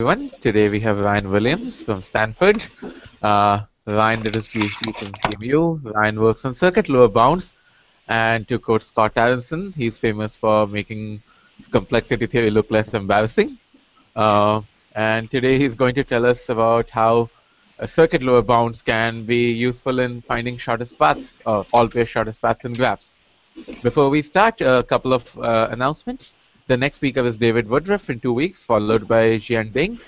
everyone. Today we have Ryan Williams from Stanford. Uh, Ryan did his PhD from CMU. Ryan works on circuit lower bounds. And to quote Scott Aaronson, he's famous for making complexity theory look less embarrassing. Uh, and today he's going to tell us about how circuit lower bounds can be useful in finding shortest paths, or always shortest paths in graphs. Before we start, a couple of uh, announcements. The next speaker is David Woodruff in two weeks, followed by Jian Ding.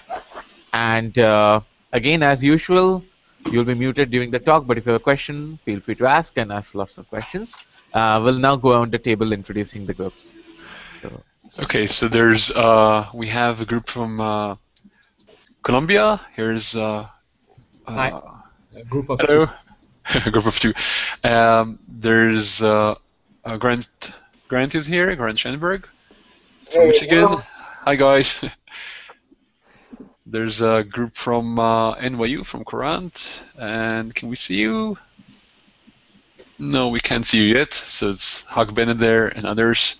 And uh, again, as usual, you'll be muted during the talk, but if you have a question, feel free to ask and ask lots of questions. Uh, we'll now go on the table introducing the groups. So. Okay, so there's uh, we have a group from uh, Columbia. Here's uh, Hi. a group of hello. two. a group of two. Um, there's uh, Grant. Grant is here. Grant Schoenebeck from Michigan. Hi guys. There's a group from uh, NYU from Courant, and can we see you? No, we can't see you yet. So it's Huck Bennett there and others.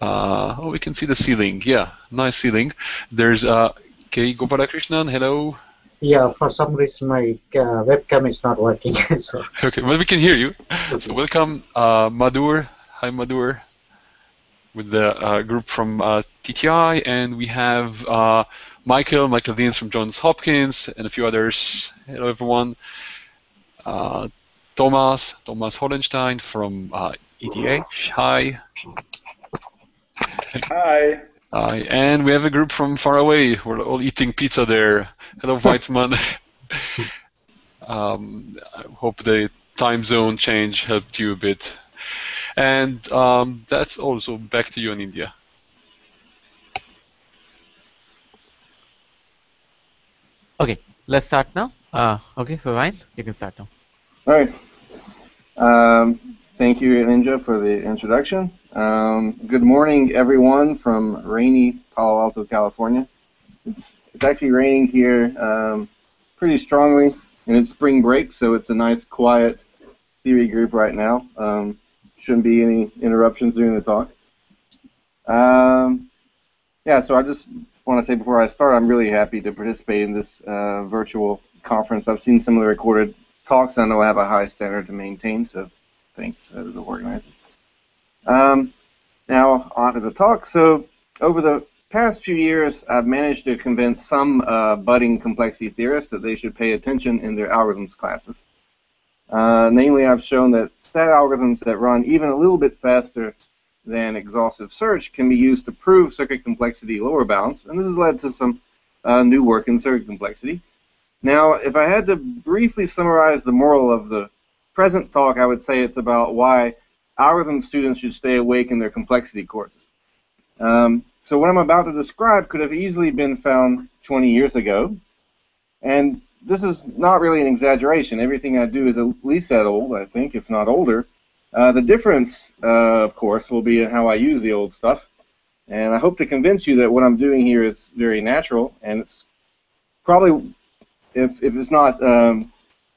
Uh, oh, we can see the ceiling. Yeah, nice ceiling. There's uh, K. Gopalakrishnan. Hello. Yeah, for some reason my uh, webcam is not working. so Okay, well we can hear you. So welcome, uh, Madhur. Hi, Madhur. With the uh, group from uh, TTI, and we have uh, Michael, Michael Dinitz from Johns Hopkins, and a few others. Hello, everyone. Uh, Thomas, Thomas Holenstein from uh, ETH. Hi. Hi. Hi. And we have a group from far away. We're all eating pizza there. Hello, Weitzman. um, I hope the time zone change helped you a bit. And um, that's also back to you in India. Okay, let's start now. Uh, okay, so Ryan, you can start now. All right. Um, thank you, Ninja, for the introduction. Um, good morning, everyone, from rainy Palo Alto, California. It's it's actually raining here um, pretty strongly, and it's spring break, so it's a nice, quiet theory group right now. Um, shouldn't be any interruptions during the talk. Um, yeah, so I just want to say before I start, I'm really happy to participate in this uh, virtual conference. I've seen some of the recorded talks. And I know I have a high standard to maintain, so thanks uh, to the organizers. Um, now, on to the talk. So, over the past few years, I've managed to convince some uh, budding complexity theorists that they should pay attention in their algorithms classes. Uh, namely, I've shown that SAT algorithms that run even a little bit faster than exhaustive search can be used to prove circuit complexity lower bounds, and this has led to some uh, new work in circuit complexity. Now, if I had to briefly summarize the moral of the present talk, I would say it's about why algorithm students should stay awake in their complexity courses. Um, so what I'm about to describe could have easily been found 20 years ago, and this is not really an exaggeration. Everything I do is at least that old, I think, if not older. Uh, the difference, uh, of course, will be in how I use the old stuff, and I hope to convince you that what I'm doing here is very natural, and it's probably if, if it's not um,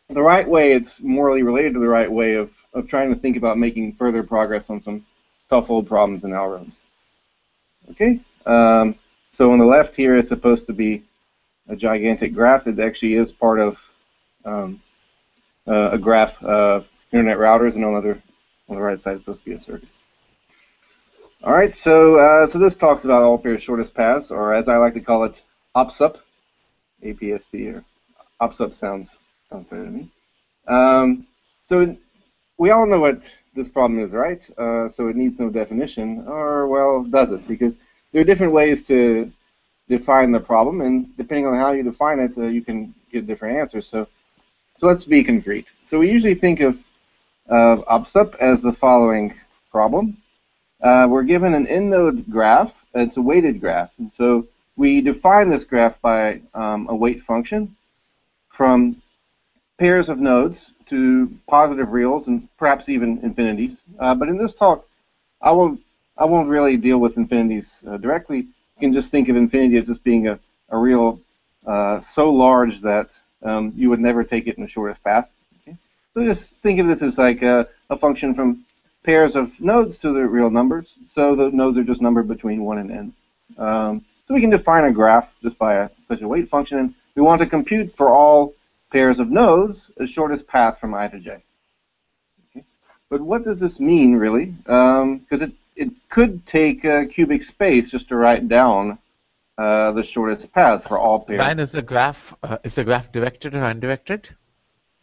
the right way, it's morally related to the right way of, of trying to think about making further progress on some tough old problems in algorithms. Okay, um, so on the left here is supposed to be a gigantic graph. that actually is part of um, uh, a graph of internet routers, and on the other on the right side is supposed to be a circuit. All right, so uh, so this talks about all pairs shortest paths, or as I like to call it, OPSUP, APSP, or OPSUP sounds sounds better to me. Um, so we all know what this problem is, right? Uh, so it needs no definition, or well, does it? Because there are different ways to define the problem, and depending on how you define it, uh, you can get different answers. So, so let's be concrete. So we usually think of of OPSUP as the following problem. Uh, we're given an in-node graph. It's a weighted graph, and so we define this graph by um, a weight function from pairs of nodes to positive reals and perhaps even infinities. Uh, but in this talk, I won't I won't really deal with infinities uh, directly. You can just think of infinity as just being a, a real uh, so large that um, you would never take it in the shortest path. Okay? So just think of this as like a, a function from pairs of nodes to the real numbers. So the nodes are just numbered between 1 and n. Um, So we can define a graph just by a, such a weight function, and we want to compute for all pairs of nodes the shortest path from i to j. Okay. But what does this mean, really? Because um, it, it could take uh, cubic space just to write down uh, the shortest path for all pairs. Ryan, is the graph uh, is the graph directed or undirected?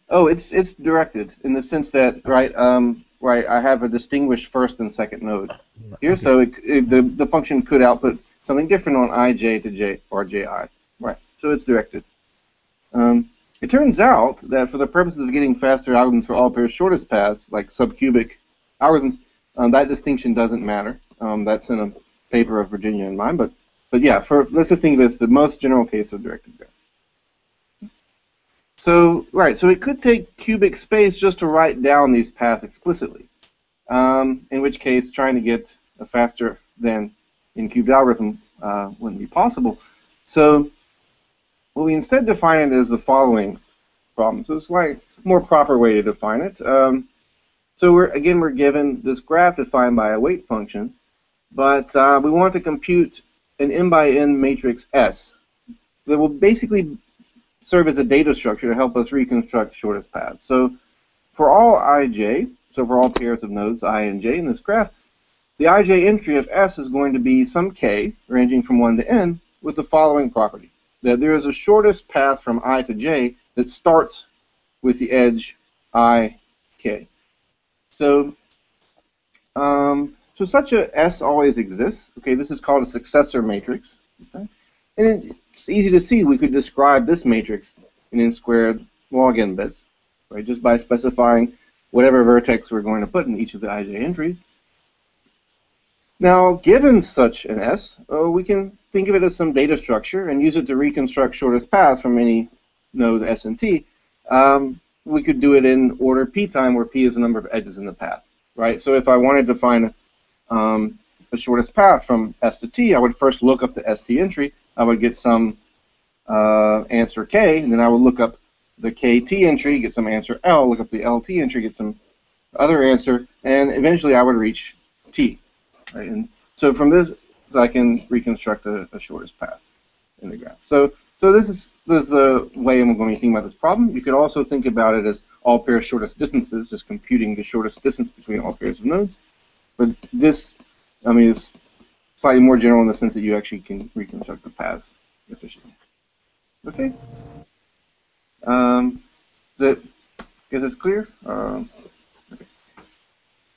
Oh, it's it's directed in the sense that right um, right I have a distinguished first and second node here, okay. so it, it, the the function could output something different on ij to j or ji. Right, so it's directed. Um, it turns out that for the purposes of getting faster algorithms for all pairs shortest paths, like subcubic algorithms, um, that distinction doesn't matter. Um, that's in a paper of Virginia and mine, but but yeah, for let's just think of this the most general case of directed graph. So right, so it could take cubic space just to write down these paths explicitly. Um, in which case, trying to get a faster than in cubed algorithm uh, wouldn't be possible. So what we instead define it as the following problem. So it's like more proper way to define it. Um, so we're again we're given this graph defined by a weight function, but uh, we want to compute an n by n matrix S that will basically serve as a data structure to help us reconstruct shortest paths. So for all ij, so for all pairs of nodes i and j in this graph, the ij entry of S is going to be some k ranging from 1 to n with the following property that there is a shortest path from i to j that starts with the edge i, k. So, um, so such a S always exists. Okay, this is called a successor matrix. Okay? And it's easy to see we could describe this matrix in n squared log n bits, right? Just by specifying whatever vertex we're going to put in each of the ij entries. Now, given such an S, uh, we can think of it as some data structure and use it to reconstruct shortest paths from any node S and T. Um, we could do it in order p time, where p is the number of edges in the path, right? So if I wanted to find um, the shortest path from S to T, I would first look up the ST entry. I would get some uh, answer K, and then I would look up the KT entry, get some answer L, look up the LT entry, get some other answer, and eventually I would reach T. Right? And so from this, I can reconstruct a, a shortest path in the graph. So so this is this is a way I'm going to think about this problem. You could also think about it as all pairs shortest distances, just computing the shortest distance between all pairs of nodes. But this, I mean, is slightly more general in the sense that you actually can reconstruct the paths efficiently. Okay. Um, that guess it's clear. Um, okay.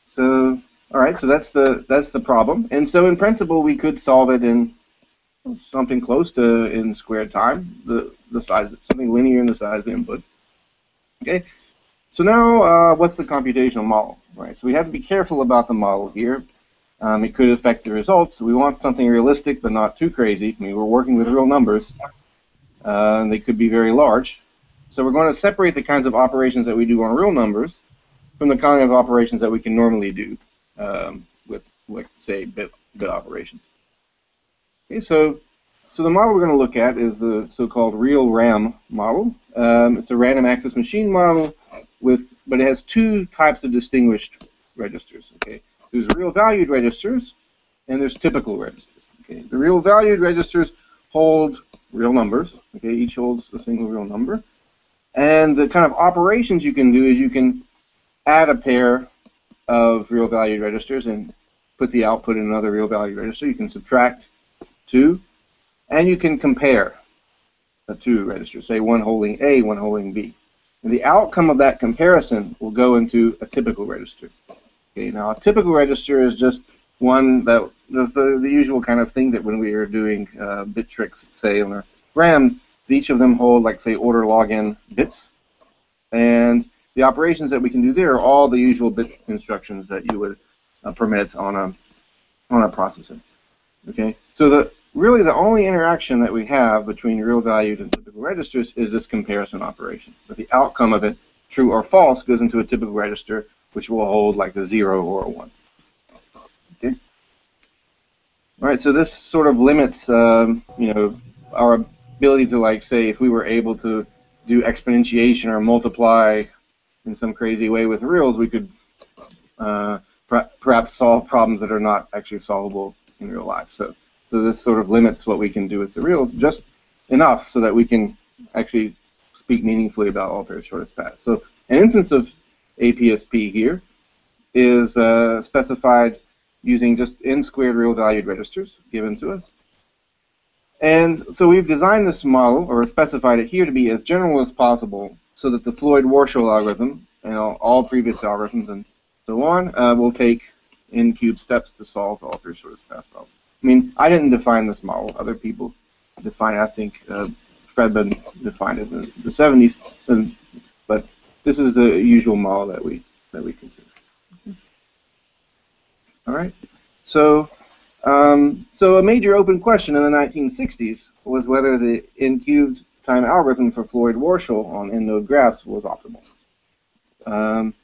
So all right, so that's the that's the problem. And so in principle, we could solve it in something close to in squared time, the the size, something linear in the size of the input. Okay. So now, uh, what's the computational model? Right. So we have to be careful about the model here. Um, it could affect the results. We want something realistic, but not too crazy. I mean, we're working with real numbers, uh, and they could be very large. So we're going to separate the kinds of operations that we do on real numbers from the kind of operations that we can normally do um, with, like, say, bit, bit operations. Okay, so, so the model we're going to look at is the so-called real RAM model. Um, it's a random access machine model, with, but it has two types of distinguished registers. Okay, there's real valued registers, and there's typical registers. Okay, the real valued registers hold real numbers. Okay, each holds a single real number, and the kind of operations you can do is you can add a pair of real valued registers and put the output in another real valued register. You can subtract two, and you can compare the two registers, say one holding A, one holding B. And the outcome of that comparison will go into a typical register. Okay, now a typical register is just one that does the, the usual kind of thing that when we are doing uh, bit tricks, say on a RAM, each of them hold like say order login bits. And the operations that we can do there are all the usual bit instructions that you would uh, permit on a on a processor. Okay, so the really the only interaction that we have between real valued and typical registers is this comparison operation. But the outcome of it, true or false, goes into a typical register, which will hold like a zero or a one. Okay. All right, so this sort of limits, um, you know, our ability to like say if we were able to do exponentiation or multiply in some crazy way with reals, we could uh, perhaps solve problems that are not actually solvable in real life. So, So this sort of limits what we can do with the reals just enough so that we can actually speak meaningfully about all pairs shortest paths. So an instance of APSP here is uh, specified using just n squared real valued registers given to us. And so we've designed this model, or specified it here to be as general as possible so that the Floyd-Warshall algorithm and all, all, previous algorithms and so on uh, will take n cubed steps to solve all three shortest path problems. I mean, I didn't define this model. Other people defined it. I think uh, Fredman defined it in the 70s. And, but this is the usual model that we that we consider. All right. So, um, so a major open question in the 1960s was whether the n cubed time algorithm for Floyd-Warshall on n-node graphs was optimal. Um,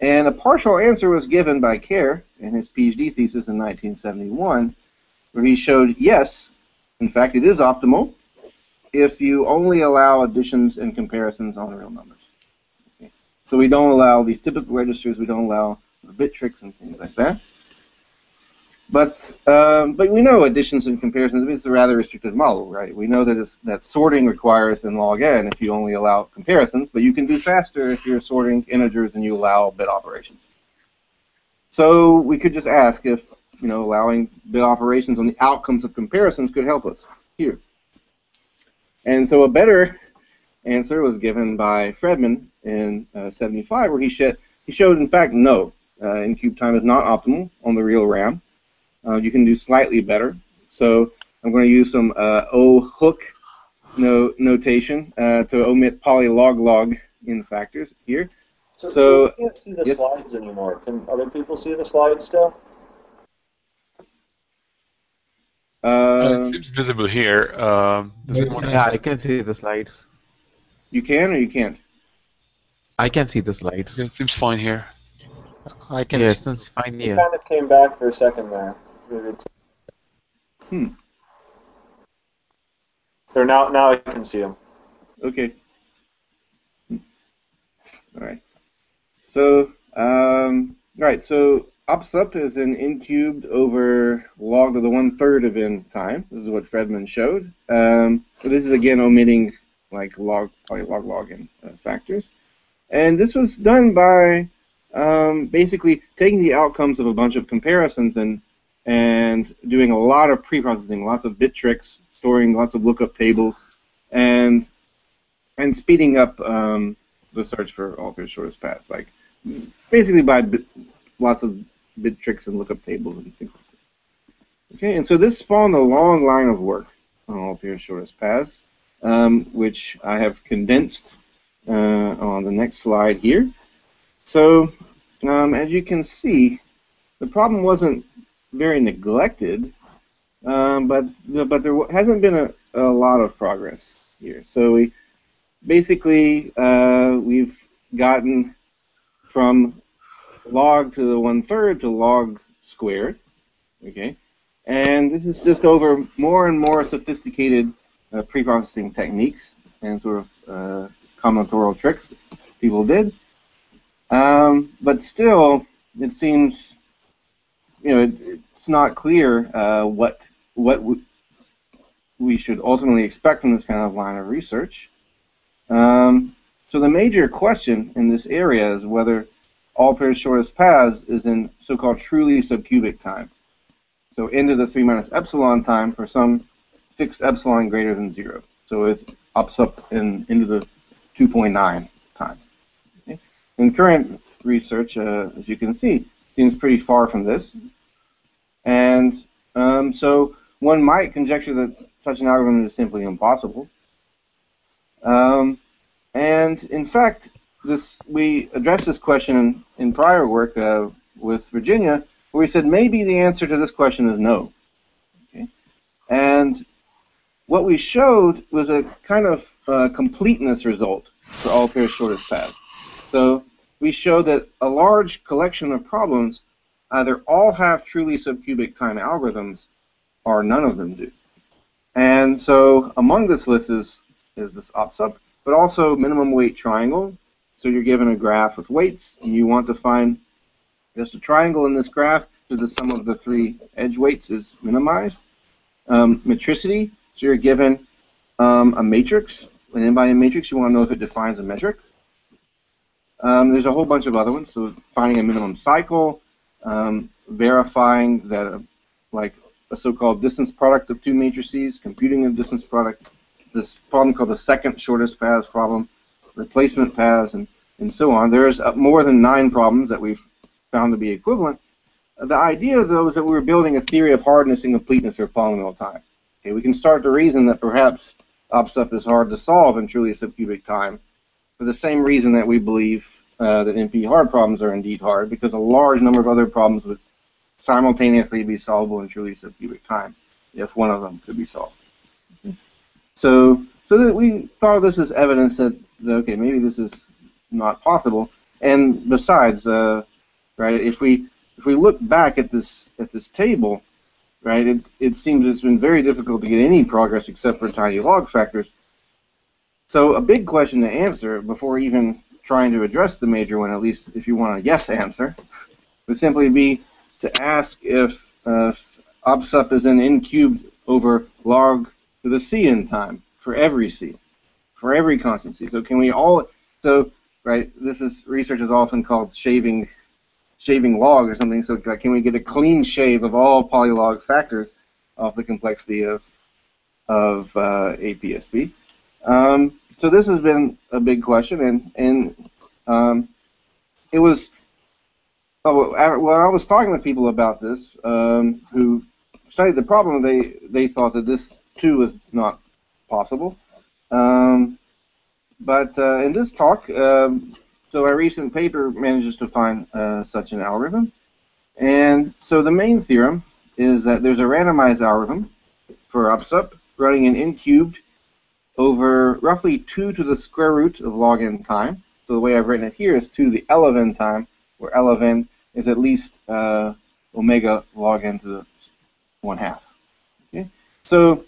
and a partial answer was given by Kerr in his PhD thesis in 1971, where he showed yes, in fact, it is optimal if you only allow additions and comparisons on real numbers. Okay. So we don't allow these typical registers, we don't allow bit tricks and things like that. But um, but we know additions and comparisons. It's a rather restricted model, right? We know that if, that sorting requires in log n if you only allow comparisons, but you can do faster if you're sorting integers and you allow bit operations. So we could just ask if you know allowing bit operations on the outcomes of comparisons could help us here. And so a better answer was given by Fredman in uh, 75, where he, sh he showed, in fact, no. Uh, n cube time is not optimal on the real RAM. Uh, you can do slightly better. So I'm going to use some uh, O hook no, notation uh, to omit polylog log in factors here. So, so we can't see the yes. slides anymore. Can other people see the slides still? Uh, it seems visible here. Um, does anyone Yeah. I can see the slides. you can or you can't? I can see the slides. It seems fine here. I can Yeah, see. since fine You here. kind of came back for a second there. Hmm. There now. Now I can see them. Okay. All right. So, um, right. So ops up is an n cubed over log to the one third of n time. This is what Fredman showed. Um, so this is again omitting like log, probably log log n uh, factors, and this was done by um, basically taking the outcomes of a bunch of comparisons and and doing a lot of pre-processing, lots of bit tricks, storing lots of lookup tables, and and speeding up um, the search for all shortest paths, like basically by lots of bit tricks and lookup tables and things like that. Okay, and so this spawned a long line of work on all pairs shortest paths, um, which I have condensed uh, on the next slide here. So um, as you can see, the problem wasn't very neglected, um, but but there hasn't been a, a lot of progress here. So we basically uh, we've gotten from log to the one third to log squared, okay, and this is just over more and more sophisticated uh, pre-processing techniques and sort of uh, combinatorial tricks people did. Um, but still, it seems, you know, it, it's not clear uh, what what we should ultimately expect from this kind of line of research. Um, so the major question in this area is whether all pairs shortest paths is in so-called truly subcubic time. So into the 3 minus epsilon time for some fixed epsilon greater than 0. So it's ups up in, into the 2.9 time. Okay? In current research, uh, as you can see, seems pretty far from this. And um, so one might conjecture that such an algorithm is simply impossible. Um, and in fact, this we addressed this question in, in prior work uh, with Virginia, where we said maybe the answer to this question is no. Okay? And what we showed was a kind of uh, completeness result for all pairs shortest paths. So we showed that a large collection of problems either all have truly subcubic time algorithms or none of them do. And so among this list is, is this opt sub, but also minimum weight triangle. So you're given a graph with weights, and you want to find just a triangle in this graph so the sum of the three edge weights is minimized. um, metricity. So you're given um, a matrix, an n-by-n matrix. You want to know if it defines a metric. Um, there's a whole bunch of other ones. So finding a minimum cycle, um, verifying that, a, like a so-called distance product of two matrices, computing a distance product, this problem called the second shortest paths problem, replacement paths, and, and so on. There's uh, more than nine problems that we've found to be equivalent. The idea, though, is that we were building a theory of hardness and completeness for polynomial time. Okay, we can start to reason that perhaps OpSup is hard to solve in truly subcubic time for the same reason that we believe uh, that NP hard problems are indeed hard, because a large number of other problems would simultaneously be solvable in truly subcubic time if one of them could be solved. So, so that we thought of this as evidence that okay, maybe this is not possible. And besides, uh, right, if we if we look back at this at this table, right, it, it seems it's been very difficult to get any progress except for tiny log factors. So a big question to answer before even trying to address the major one, at least if you want a yes answer, would simply be to ask if, uh, if OpSup is an n cubed over log to the c in time for every c, for every constancy. So can we all, so, right, this is, research is often called shaving shaving log or something. So can we get a clean shave of all polylog factors off the complexity of of uh, APSP? Um, so this has been a big question, and and um, it was. Oh, well, I was talking with people about this um, who studied the problem. They they thought that this too was not possible. Um, but uh, in this talk, um, so a recent paper manages to find uh, such an algorithm. And so the main theorem is that there's a randomized algorithm for OpSup running in n cubed over roughly 2 to the square root of log n time. So the way I've written it here is 2 to the L of n time, where L of n is at least uh, omega log n to the 1 half. Okay? So,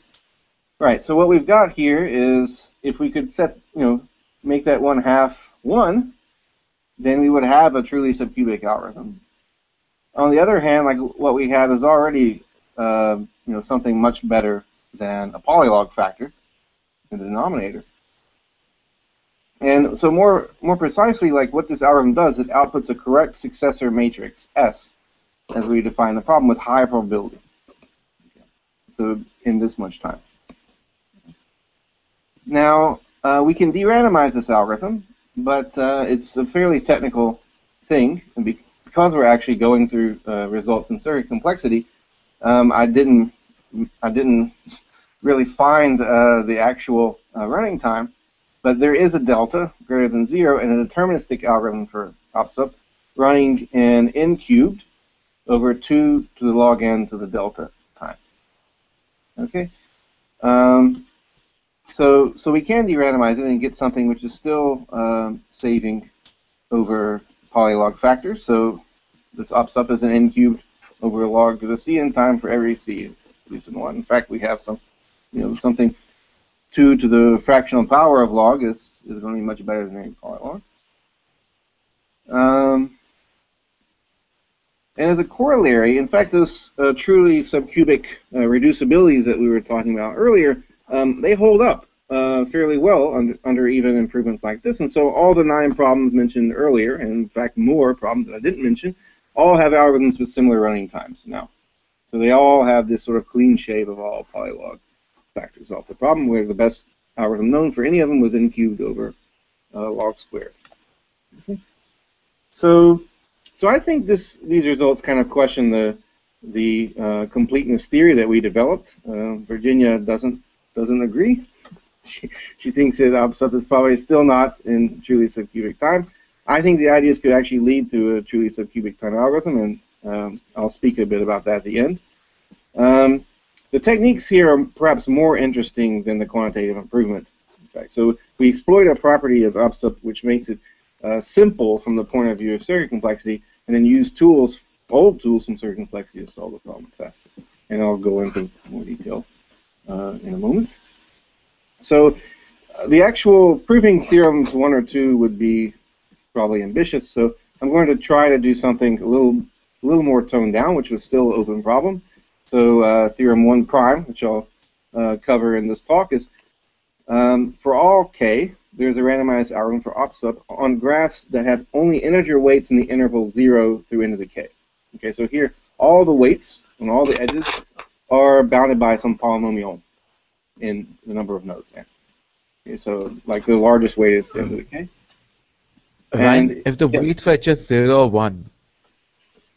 right, so what we've got here is if we could set, you know, make that 1 half 1, then we would have a truly subcubic algorithm. On the other hand, like what we have is already uh, you know something much better than a polylog factor in the denominator. And so more more precisely, like what this algorithm does, it outputs a correct successor matrix S, as we define the problem with high probability. Okay. So in this much time. Now uh, we can de-randomize this algorithm but uh, it's a fairly technical thing, and because we're actually going through uh, results in circuit complexity, um, I didn't I didn't really find uh, the actual uh, running time, but there is a delta greater than zero and a deterministic algorithm for OpSup running in n cubed over 2 to the log n to the delta time. Okay. Um, so, so we can de-randomize it and get something which is still um, saving over polylog factors. So this ops up as an n cubed over log to the c in time for every c least in one. In fact, we have some, you know, something 2 to the fractional power of log is, is going to be much better than any polylog. Um, and as a corollary, in fact, those uh, truly subcubic uh, reducibilities that we were talking about earlier um, they hold up uh, fairly well under, under even improvements like this. And so all the nine problems mentioned earlier, and in fact more problems that I didn't mention, all have algorithms with similar running times now. So they all have this sort of clean shave of all polylog factors off the problem, where the best algorithm known for any of them was n cubed over uh, log squared. Okay. So, so I think this these results kind of question the the uh, completeness theory that we developed. Uh, Virginia doesn't doesn't agree. She, she thinks that OpSup is probably still not in truly subcubic time. I think the ideas could actually lead to a truly subcubic time algorithm, and um, I'll speak a bit about that at the end. Um, the techniques here are perhaps more interesting than the quantitative improvement. In fact, so we exploit a property of OpSup which makes it uh, simple from the point of view of circuit complexity, and then use tools, old tools from circuit complexity to solve the problem faster. And I'll go into more detail uh, in a moment. So uh, the actual proving theorems one or two would be probably ambitious. So I'm going to try to do something a little, a little more toned down, which was still open problem. So uh, theorem one prime, which I'll uh, cover in this talk, is um, for all k, there's a randomized algorithm for OpSup on graphs that have only integer weights in the interval 0 through into the k. Okay, so here, all the weights on all the edges are bounded by some polynomial in the number of nodes. Okay, so, like, the largest weight is into the k. Ryan, And- if the yes. weights were just 0 or 1,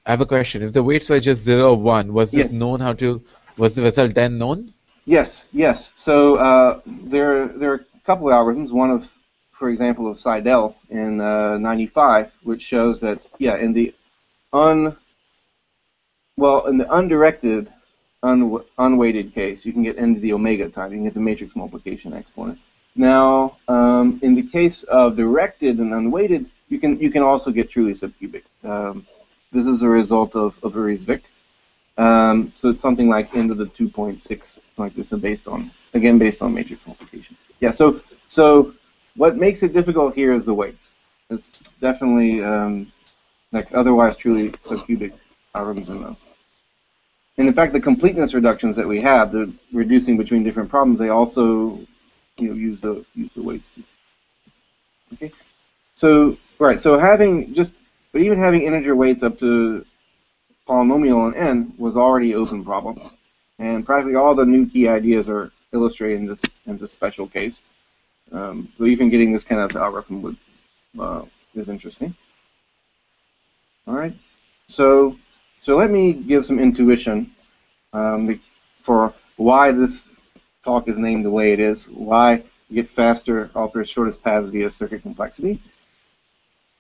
I have a question. If the weights were just 0 or 1, was this Yes. known how to, was the result then known? Yes, yes. So uh, there, there are a couple of algorithms. One of, for example, of Seidel in uh, '95, which shows that yeah, in the un, well, in the undirected, un, unweighted case, you can get n to the omega time. You can get the matrix multiplication exponent. Now, um, in the case of directed and unweighted, you can you can also get truly subcubic. Um, this is a result of of Uri Zwick. Um, so it's something like into the 2.6 like this, and based on again based on matrix multiplication. Yeah. So so what makes it difficult here is the weights. It's definitely um, like otherwise truly subcubic algorithms are known. And in fact, the completeness reductions that we have, the reducing between different problems, they also you know use the use the weights too. Okay. So right. So having just but even having integer weights up to polynomial on n was already open problem, and practically all the new key ideas are illustrated in this in this special case. Um, so even getting this kind of algorithm would uh, is interesting. All right, so so let me give some intuition um, for why this talk is named the way it is, why you get faster alters shortest paths via circuit complexity.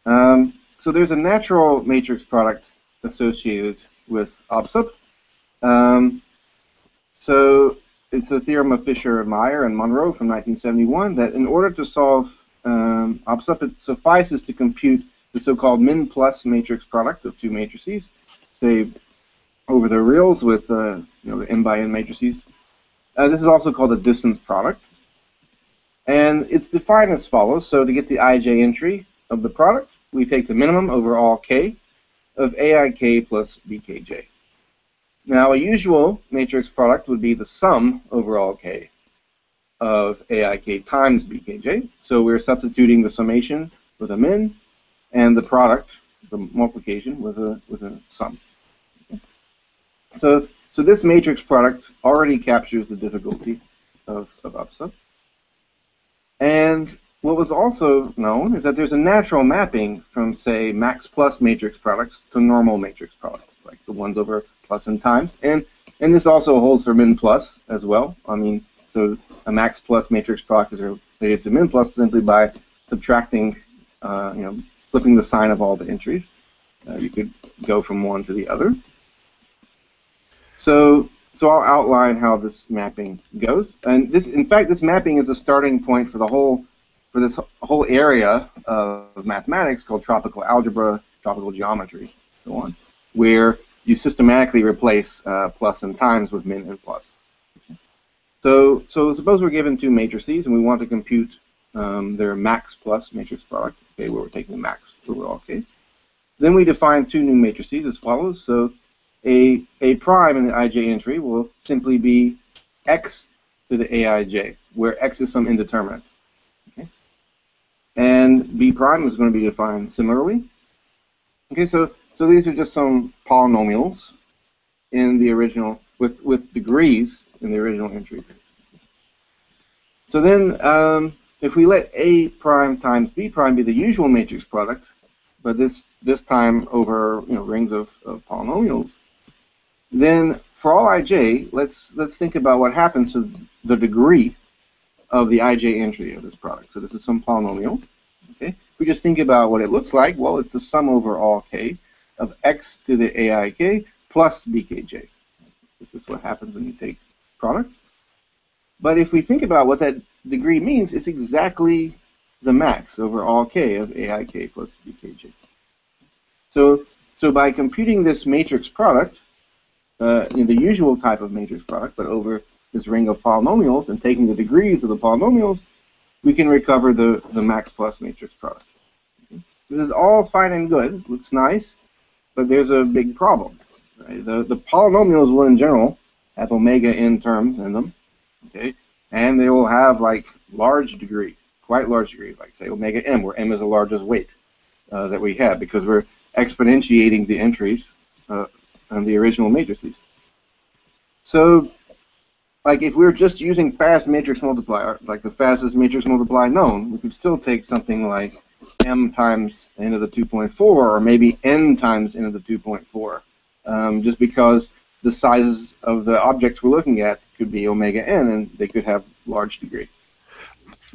Um, so there's a natural matrix product associated with OPSUP. Um, so it's a theorem of Fischer, Meyer, and Munro from 1971 that in order to solve um, OPSUP, it suffices to compute the so-called min plus matrix product of two matrices, say over the reals with uh, you know the m by n matrices. Uh, this is also called a distance product, and it's defined as follows. So to get the ij entry of the product, we take the minimum over all k, of aik plus bkj. Now, a usual matrix product would be the sum over all k of aik times bkj. So we're substituting the summation with a min, and the product, the multiplication, with a with a sum. So so this matrix product already captures the difficulty of of UPSA. And what was also known is that there's a natural mapping from, say, max plus matrix products to normal matrix products, like the ones over plus and times. And and this also holds for min plus as well. I mean, so a max plus matrix product is related to min plus simply by subtracting, uh, you know, flipping the sign of all the entries. Uh, you could go from one to the other. So so I'll outline how this mapping goes. And this, in fact, this mapping is a starting point for the whole for this whole area of mathematics called tropical algebra, tropical geometry, so on, where you systematically replace uh, plus and times with min and plus. So, so suppose we're given two matrices and we want to compute um, their max plus matrix product, okay, where we're taking the max over all k. Then we define two new matrices as follows. So a, a prime in the ij entry will simply be x to the aij, where x is some indeterminate. And b prime is going to be defined similarly. Okay, so so these are just some polynomials in the original with with degrees in the original entry. So then, um, if we let a prime times b prime be the usual matrix product, but this this time over you know rings of, of polynomials, then for all ij, let's let's think about what happens to the degree of the ij entry of this product. So this is some polynomial. Okay, if we just think about what it looks like, well, it's the sum over all k of x to the aik plus bkj. This is what happens when you take products. But if we think about what that degree means, it's exactly the max over all k of aik plus bkj. So, so by computing this matrix product, uh, in the usual type of matrix product, but over this ring of polynomials and taking the degrees of the polynomials, we can recover the, the max plus matrix product. This is all fine and good, looks nice, but there's a big problem. Right? The, the polynomials will, in general, have omega n terms in them, okay? And they will have, like, large degree, quite large degree, like, say, omega m, where m is the largest weight uh, that we have, because we're exponentiating the entries uh, on the original matrices. So, like, if we were just using fast matrix multiplier, like the fastest matrix multiply known, we could still take something like m times n to the 2.4, or maybe n times n to the 2.4, um, just because the sizes of the objects we're looking at could be omega n, and they could have large degree.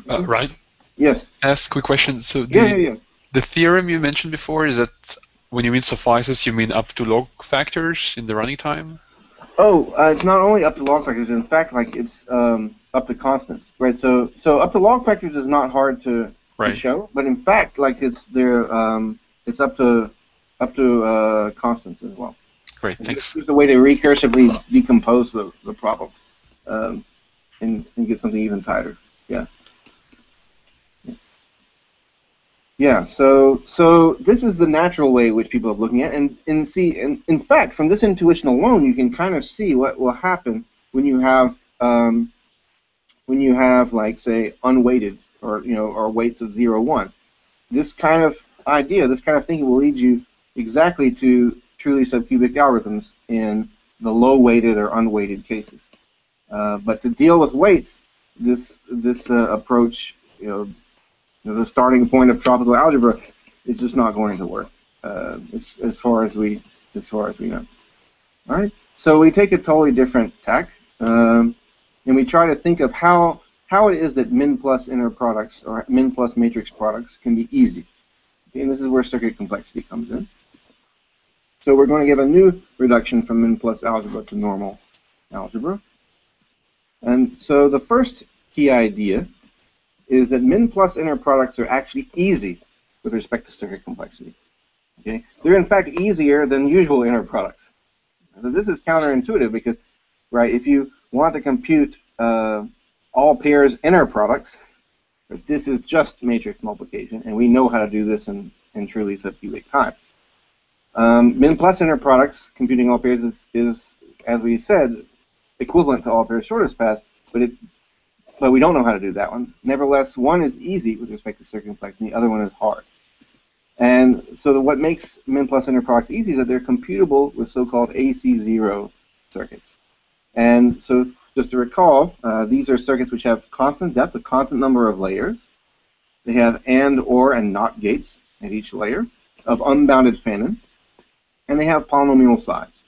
Uh, Ryan, Yes. ask a quick question. So the, Yeah, yeah, yeah. the theorem you mentioned before is that when you mean suffices, you mean up to log factors in the running time? Oh, uh, it's not only up to log factors. In fact, like it's um, up to constants, right? So, so up to log factors is not hard to, to show, but in fact, like it's there, um, it's up to up to uh, constants as well. Great, thanks. There's a way to recursively decompose the, the problem um, and, and get something even tighter. Yeah. Yeah, so so this is the natural way which people are looking at, and and see, and in fact, from this intuition alone, you can kind of see what will happen when you have um, when you have like say unweighted or you know or weights of zero one. This kind of idea, this kind of thinking, will lead you exactly to truly subcubic algorithms in the low weighted or unweighted cases. Uh, but to deal with weights, this this uh, approach, you know, the starting point of tropical algebra is just not going to work uh, as, as far as we as far as we know. All right, so we take a totally different tack, um, and we try to think of how how it is that min plus inner products or min plus matrix products can be easy. Okay, and this is where circuit complexity comes in. So we're going to give a new reduction from min plus algebra to normal algebra. And so the first key idea is that min plus inner products are actually easy with respect to circuit complexity. Okay? They're in fact easier than usual inner products. So this is counterintuitive because, right, if you want to compute uh, all pairs inner products, this is just matrix multiplication, and we know how to do this in, in truly subcubic time. Um, min plus inner products, computing all pairs, is, is, as we said, equivalent to all pairs shortest path, but it but we don't know how to do that one. Nevertheless, one is easy with respect to circuit complexity, the other one is hard. And so what makes min plus inner products easy is that they're computable with so-called AC0 circuits. And so just to recall, uh, these are circuits which have constant depth, a constant number of layers. They have AND, OR, and NOT gates at each layer of unbounded fan-in, and they have polynomial size.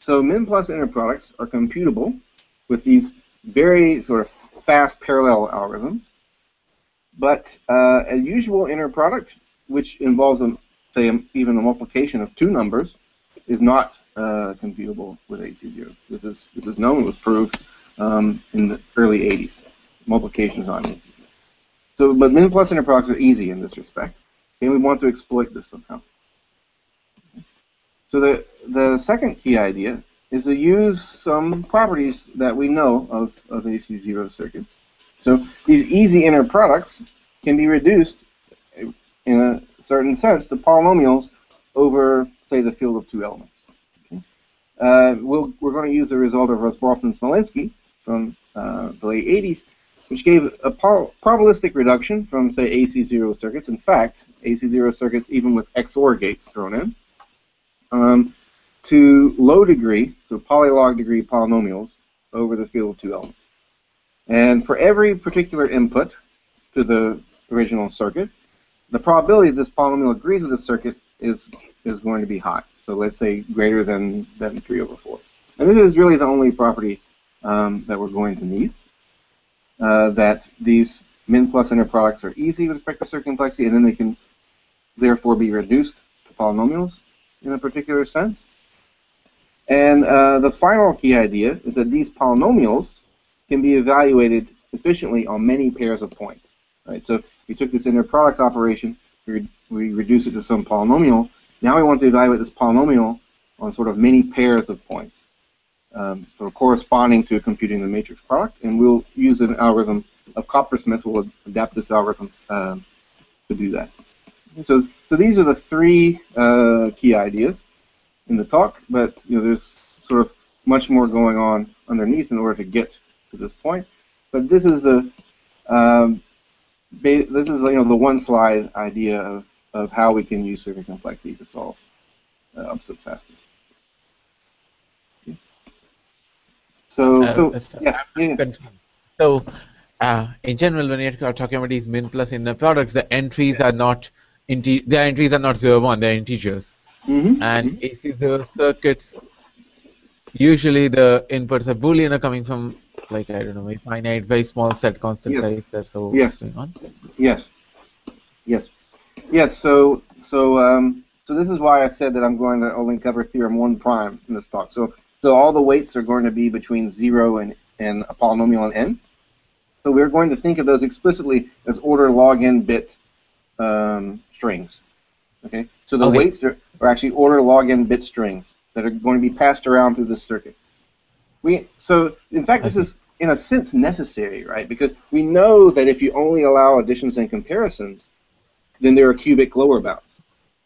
So min plus inner products are computable with these very sort of fast parallel algorithms. But uh, a usual inner product, which involves, a, say, a, even the multiplication of two numbers, is not uh, computable with AC0. This is this is known. It was proved um, in the early 80s. Multiplication is on AC0. So, but min plus inner products are easy in this respect, and we want to exploit this somehow. So the the second key idea is to use some properties that we know of, of AC0 circuits. So these easy inner products can be reduced in a certain sense to polynomials over, say, the field of two elements. Okay? Uh, we'll, we're going to use the result of Razborov and Smolensky from uh, the late 80s, which gave a probabilistic reduction from, say, AC0 circuits. In fact, AC0 circuits even with XOR gates thrown in. Um, to low degree, so polylog degree polynomials over the field of two elements. And for every particular input to the original circuit, the probability this polynomial agrees with the circuit is is going to be high. So let's say greater than, than 3 over 4. And this is really the only property um, that we're going to need. Uh, that these min plus inner products are easy with respect to circuit complexity, and then they can therefore be reduced to polynomials in a particular sense. And uh, the final key idea is that these polynomials can be evaluated efficiently on many pairs of points. Right? So we took this inner product operation, we, re we reduce it to some polynomial. Now we want to evaluate this polynomial on sort of many pairs of points, um, corresponding to computing the matrix product. And we'll use an algorithm of Coppersmith. We'll adapt this algorithm um, to do that. So, so these are the three uh, key ideas. In the talk, but you know there's sort of much more going on underneath in order to get to this point. But this is the um, ba- this is you know the one slide idea of, of how we can use circuit complexity to solve uh, upslip faster. So Uh, so it's- yeah yeah So, uh, in general, when you're talking about these min plus inner products, the entries are not inte- the entries are not zero one; they're integers. Mm-hmm. And AC zero circuits, usually the inputs are Boolean are coming from like I don't know, a finite, very small set, constant Yes. size. That's so Yes. what's going on. Yes. Yes. Yes. So so um, so this is why I said that I'm going to only cover theorem one prime in this talk. So so all the weights are going to be between zero and and a polynomial in n. So we're going to think of those explicitly as order log n bit um, strings. Okay. So the Okay. weights are, are actually order log n bit strings that are going to be passed around through this circuit. We so in fact this I is in a sense necessary, right? Because we know that if you only allow additions and comparisons, then there are cubic lower bounds.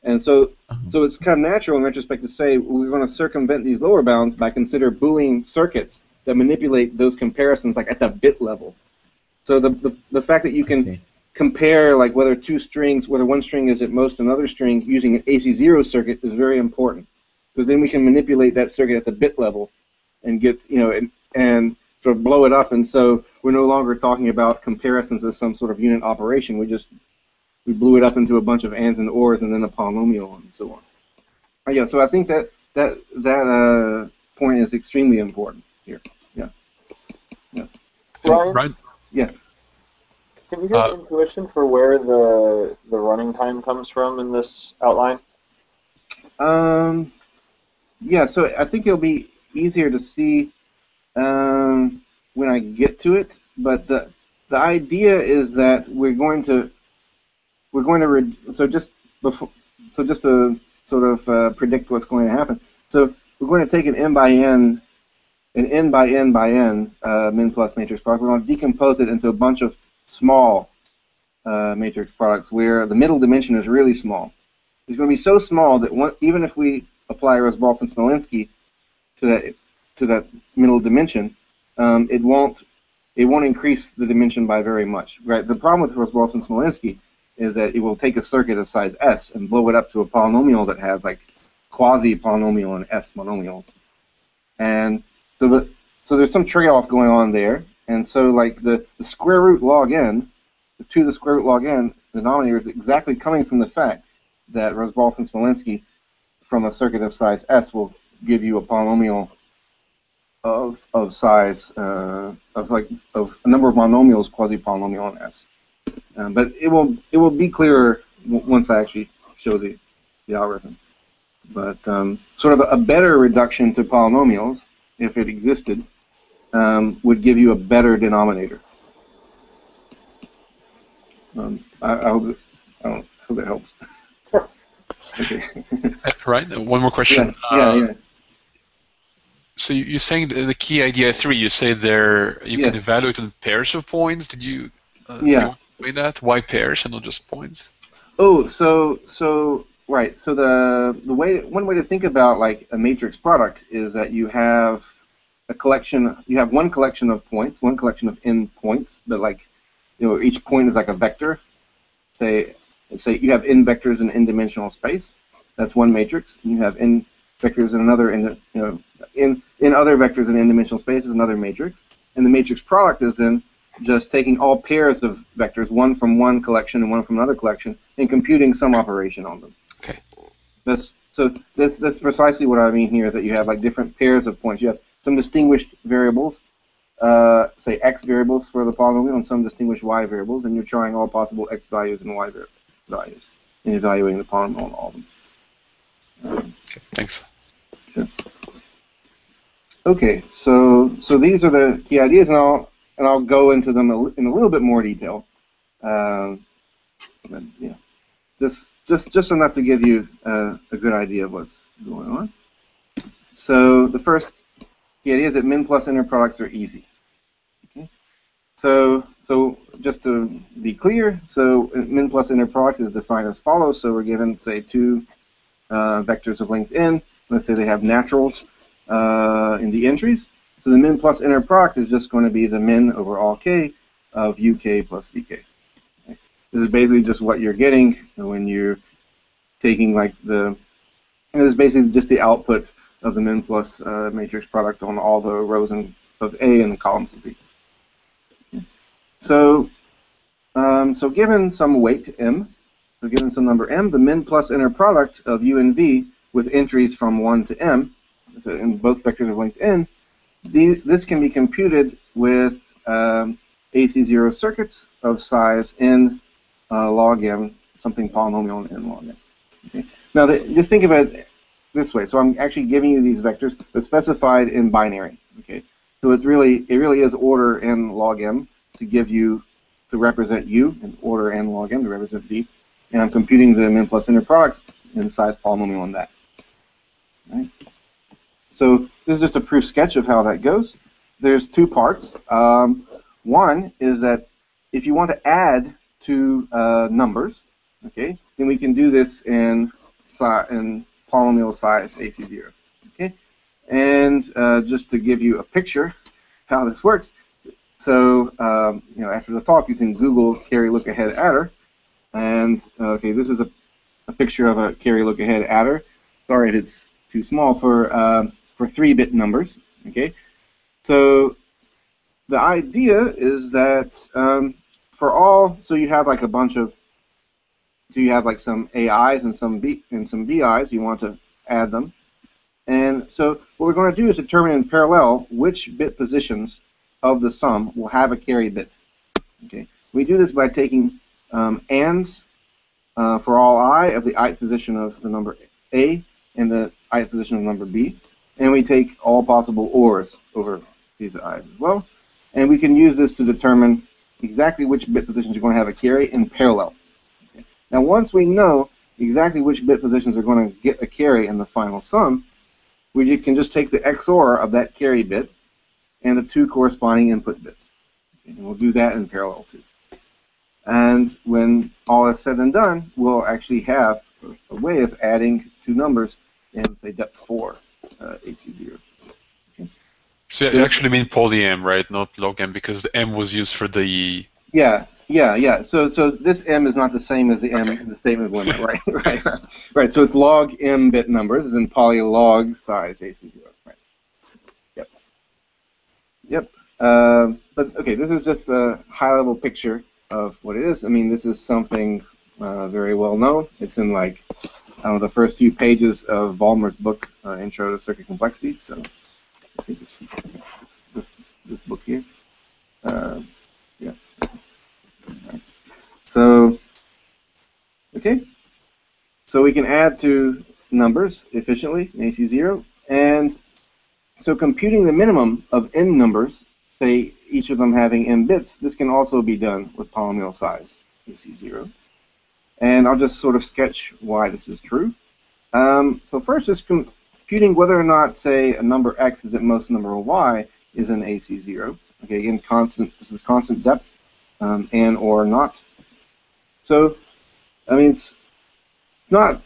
And so Uh-huh. so it's kind of natural in retrospect to say we're going to circumvent these lower bounds by consider Boolean circuits that manipulate those comparisons like at the bit level. So the the, the fact that you can. Compare like whether two strings, whether one string is at most another string using an AC0 circuit is very important because then we can manipulate that circuit at the bit level and get you know and, and sort of blow it up. And so we're no longer talking about comparisons as some sort of unit operation. We just we blew it up into a bunch of ands and ors and then a polynomial and so on. Uh, yeah so I think that that that uh, point is extremely important here. Yeah. Yeah. Ryan? Ryan, Can you give Uh, intuition for where the the running time comes from in this outline? Um, yeah, so I think it'll be easier to see um, when I get to it. But the the idea is that we're going to we're going to re- so just before so just to sort of uh, predict what's going to happen. So we're going to take an n by n an n by n by n uh, min plus matrix product. We're going to decompose it into a bunch of small uh, matrix products where the middle dimension is really small is going to be so small that one, even if we apply Razborov and Smolensky to that to that middle dimension, um, it won't it won't increase the dimension by very much. Right. The problem with Razborov and Smolensky is that it will take a circuit of size s and blow it up to a polynomial that has like quasi polynomial and s monomials, and so the, so there's some trade-off going on there, and so like the, the square root log n, the 2 to the square root log n denominator is exactly coming from the fact that Razborov and Smolensky from a circuit of size S will give you a polynomial of of size uh, of like of a number of monomials quasi polynomial in S. Um, but it will it will be clearer once I actually show the the algorithm. But um, sort of a better reduction to polynomials, if it existed, um, would give you a better denominator. Um, I, I hope I don't hope that helps. okay. uh, Ryan, uh, one more question. yeah, Uh, yeah. So you- you're saying the, the key idea three. You say there you can evaluate on pairs of points. Did you? Uh, Yeah. explain that? Why pairs and not just points? Oh, so so right. So the the way one way to think about like a matrix product is that you have a collection. You have one collection of points, one collection of n points, but like you know each point is like a vector. Say say you have n vectors in n-dimensional space. That's one matrix. You have n vectors in another in you know in in other vectors in n-dimensional space is another matrix. And the matrix product is then just taking all pairs of vectors, one from one collection and one from another collection, and computing some operation on them. Okay. That's so this that's precisely what I mean here is that you have like different pairs of points. You have some distinguished variables, uh, say x variables for the polynomial, and some distinguished y variables, and you're trying all possible x values and y values in evaluating the polynomial on all of them. Um, Okay, thanks. Okay, so so these are the key ideas, and I'll and I'll go into them a in a little bit more detail. Um, but, yeah, just just just enough to give you uh, a good idea of what's going on. So the first key idea is that min plus inner products are easy. Okay. So so just to be clear, so min plus inner product is defined as follows. So we're given say two uh, vectors of length n let's say they have naturals uh, in the entries. So the min plus inner product is just going to be the min over all k of uk plus vk. This is basically just what you're getting when you're taking like the, this is basically just the output of the min plus uh, matrix product on all the rows in, of A and the columns of B. So, um, so given some weight m, so given some number m, the min plus inner product of u and v with entries from 1 to m, so in both vectors of length n, the, this can be computed with um, AC0 circuits of size n uh, log m, something polynomial in n log m. Okay. Now, the, just think about this way. So I'm actually giving you these vectors, but specified in binary. Okay. So it's really it really is order n log m to give you to represent u, and order n log m to represent v, and I'm computing the min plus inner product and size polynomial on that. Right. So this is just a proof sketch of how that goes. There's two parts. Um, one is that if you want to add two uh, numbers, okay, then we can do this in in polynomial size AC0. Okay, and uh, just to give you a picture how this works, so um, you know after the talk you can Google carry look ahead adder, and okay this is a, a picture of a carry look ahead adder. Sorry if it's too small for uh, for three-bit numbers. Okay, so the idea is that um, for all, so you have like a bunch of so you have like some AIs and some B and some BIs. You want to add them. And so what we're going to do is determine in parallel which bit positions of the sum will have a carry bit. Okay. We do this by taking um, ands uh, for all i of the ith position of the number a and the ith position of number b, and we take all possible ors over these i's as well. And we can use this to determine exactly which bit positions are going to have a carry in parallel. Now, once we know exactly which bit positions are going to get a carry in the final sum, we can just take the XOR of that carry bit and the two corresponding input bits. And we'll do that in parallel too. And when all is said and done, we'll actually have a way of adding two numbers in, say, depth 4 uh, AC0. Okay. So you actually mean poly m, right? Not log m, because the m was used for the yeah, yeah, yeah. So so this m is not the same as the m okay. in the statement of limit, right? right, right. So it's log m bit numbers, is in polylog size AC0, right? Yep. Yep. Uh, but okay, this is just a high-level picture of what it is. I mean, this is something uh, very well known. It's in like I don't know the first few pages of Vollmer's book, uh, Intro to Circuit Complexity. So I think it's this this, this book here. Uh, yeah. So, okay. So we can add two numbers efficiently in AC0. And so computing the minimum of n numbers, say each of them having n bits, this can also be done with polynomial size AC0. And I'll just sort of sketch why this is true. Um, so first, just computing whether or not, say, a number x is at most number y is an AC0. Okay, again, constant. This is constant depth um, and or not. So, I mean, it's not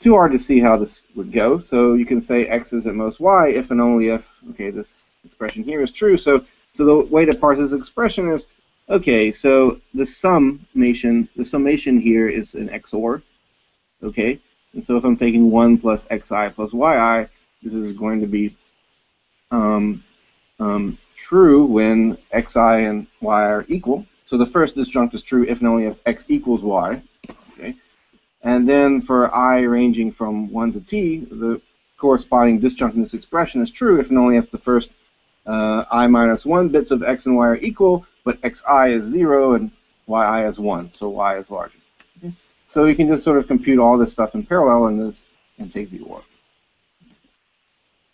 too hard to see how this would go. So you can say x is at most y if and only if, okay, this expression here is true. So, so the way to parse this expression is, okay, so the summation, the summation here is an XOR, okay? And so if I'm taking 1 plus xi plus yi, this is going to be um, um, true when xi and y are equal. So the first disjunct is true if and only if x equals y. Okay. And then for i ranging from 1 to t, the corresponding disjunct in this expression is true if and only if the first uh, i minus 1 bits of x and y are equal, but xi is 0 and yi is 1, so y is larger. Okay. So you can just sort of compute all this stuff in parallel and this and take the OR.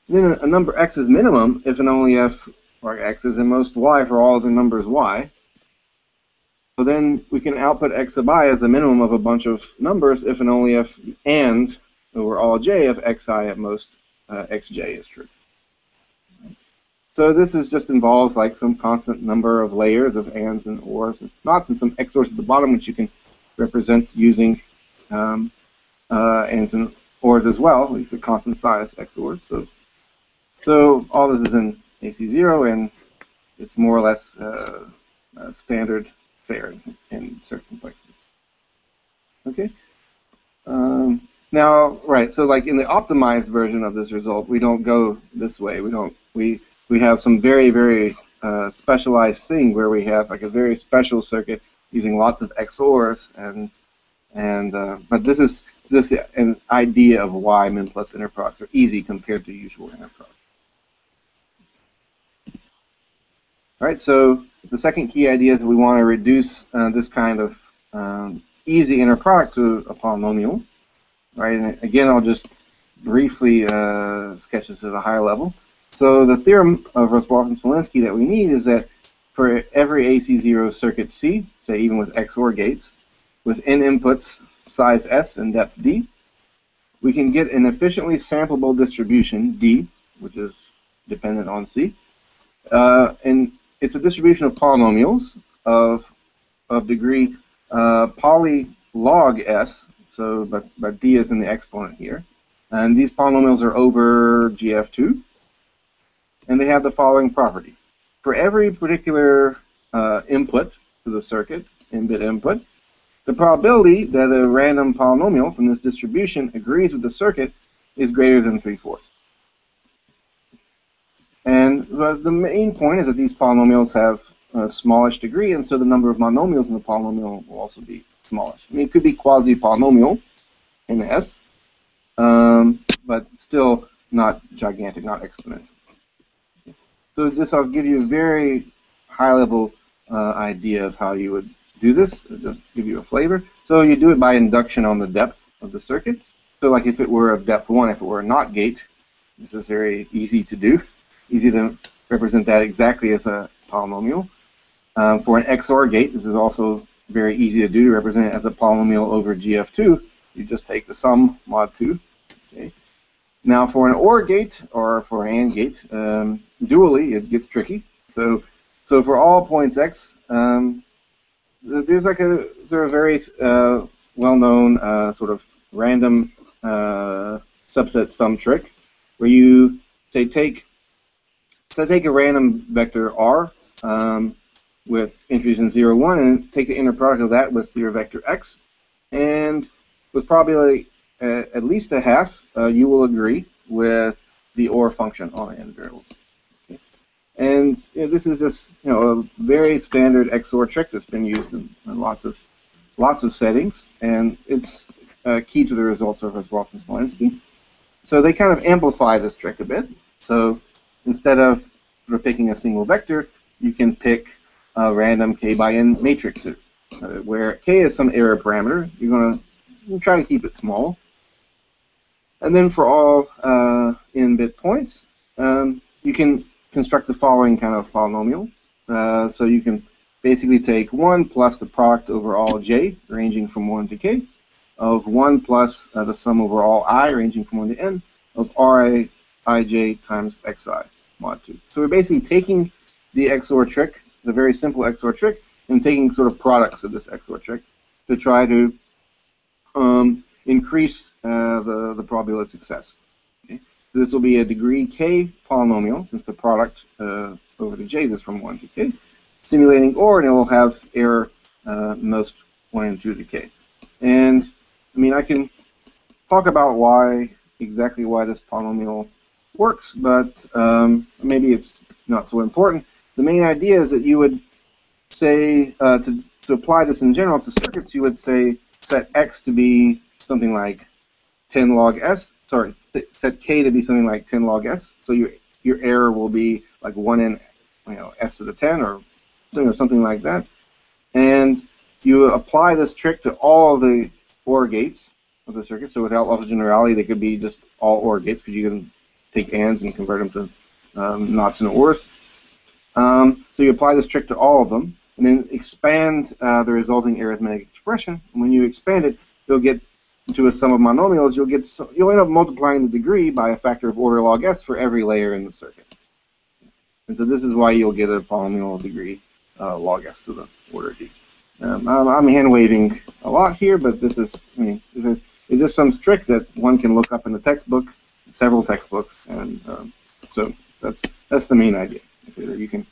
Then a, a number x is minimum if and only if or x is in most y for all the numbers y. So then we can output x sub i as a minimum of a bunch of numbers if and only if and over all j if xi at most uh, xj is true. So this is just involves like some constant number of layers of ands and ors and nots and some xors at the bottom which you can represent using um, uh, ands and ors as well. These are constant size XORs. So, so all this is in AC0, and it's more or less uh, uh, standard fare in, in circuit complexity. Okay. Um, now, right. So, like in the optimized version of this result, we don't go this way. We don't. We we have some very very uh, specialized thing where we have like a very special circuit using lots of XORs and and uh, but this is this is an idea of why min plus inner products are easy compared to usual inner products. All right, so the second key idea is we want to reduce uh, this kind of um, easy inner product to a polynomial. Right, and again, I'll just briefly uh, sketch this at a higher level. So the theorem of Razborov and Smolensky that we need is that for every AC0 circuit C, say even with XOR gates, with n inputs size S and depth D, we can get an efficiently sampleable distribution, D, which is dependent on C, uh, and it's a distribution of polynomials of, of degree uh, poly log S, so but, but D is in the exponent here, and these polynomials are over GF2, and they have the following property. For every particular uh, input to the circuit, in-bit input, the probability that a random polynomial from this distribution agrees with the circuit is greater than 3 fourths. And the main point is that these polynomials have a smallish degree, and so the number of monomials in the polynomial will also be smallish. I mean, it could be quasi-polynomial in S, um, but still not gigantic, not exponential. So this I'll give you a very high-level uh, idea of how you would do this, to give you a flavor. So you do it by induction on the depth of the circuit. So like if it were a depth 1, if it were a NOT gate, this is very easy to do. Easy to represent that exactly as a polynomial. Um, for an XOR gate, this is also very easy to do to represent it as a polynomial over GF2. You just take the sum mod 2. Okay. Now for an OR gate, or for an AND gate, um, dually it gets tricky. So, so for all points x, um, there's like a sort of very uh, well-known uh, sort of random uh, subset sum trick where you say take so I take a random vector r um, with entries in 0, 1 and take the inner product of that with your vector x and with probably at least a half uh, you will agree with the OR function on the n variables. And you know, this is just you know a very standard XOR trick that's been used in, in lots of lots of settings, and it's uh, key to the results of Razborov and Smolensky. So they kind of amplify this trick a bit. So instead of picking a single vector, you can pick a random k by n matrix, uh, where k is some error parameter. You're going to try to keep it small. And then for all uh, n-bit points, um, you can construct the following kind of polynomial. Uh, so you can basically take 1 plus the product over all j, ranging from 1 to k, of 1 plus uh, the sum over all i, ranging from 1 to n, of ri ij times xi mod 2. So we're basically taking the XOR trick, the very simple XOR trick, and taking sort of products of this XOR trick to try to um, increase uh, the, the probability of success. So this will be a degree k polynomial, since the product uh, over the j's is from 1 to k. Simulating OR, and it will have error uh, most 1 and 2 to k. And, I mean, I can talk about why, exactly why this polynomial works, but um, maybe it's not so important. The main idea is that you would say, uh, to, to apply this in general to circuits, you would say set x to be something like 10 log s, sorry, set k to be something like 10 log s. So your your error will be like 1 in you know s to the 10 or something like that. And you apply this trick to all the OR gates of the circuit. So without loss of generality, they could be just all OR gates because you can take ANDs and convert them to um, NOTs and ORs. Um, so you apply this trick to all of them, and then expand uh, the resulting arithmetic expression. And when you expand it, you'll get to a sum of monomials, you'll get you'll end up multiplying the degree by a factor of order log s for every layer in the circuit. And so this is why you'll get a polynomial degree uh, log s to the order d. Um, I'm, hand waving a lot here, but this is I mean this is It's just some trick that one can look up in the textbook, several textbooks, and um, so that's that's the main idea. You can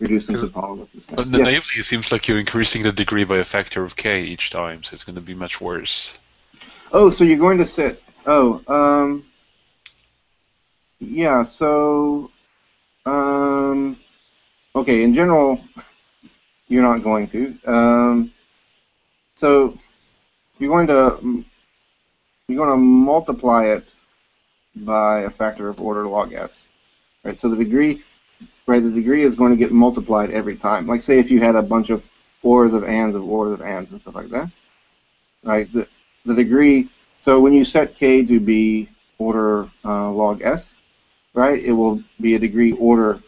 reduce them to polymorphs. and stuff. But Yeah. naively, it seems like you're increasing the degree by a factor of k each time, so it's going to be much worse. Oh, so you're going to set. Oh, um, yeah. So, um, okay. In general, you're not going to. Um, so you're going to you're going to multiply it by a factor of order log s, right? So the degree, right? The degree is going to get multiplied every time. Like say if you had a bunch of ors of ands of ors of ands and stuff like that, right? The the degree. So when you set k to be order uh, log s, right, it will be a degree order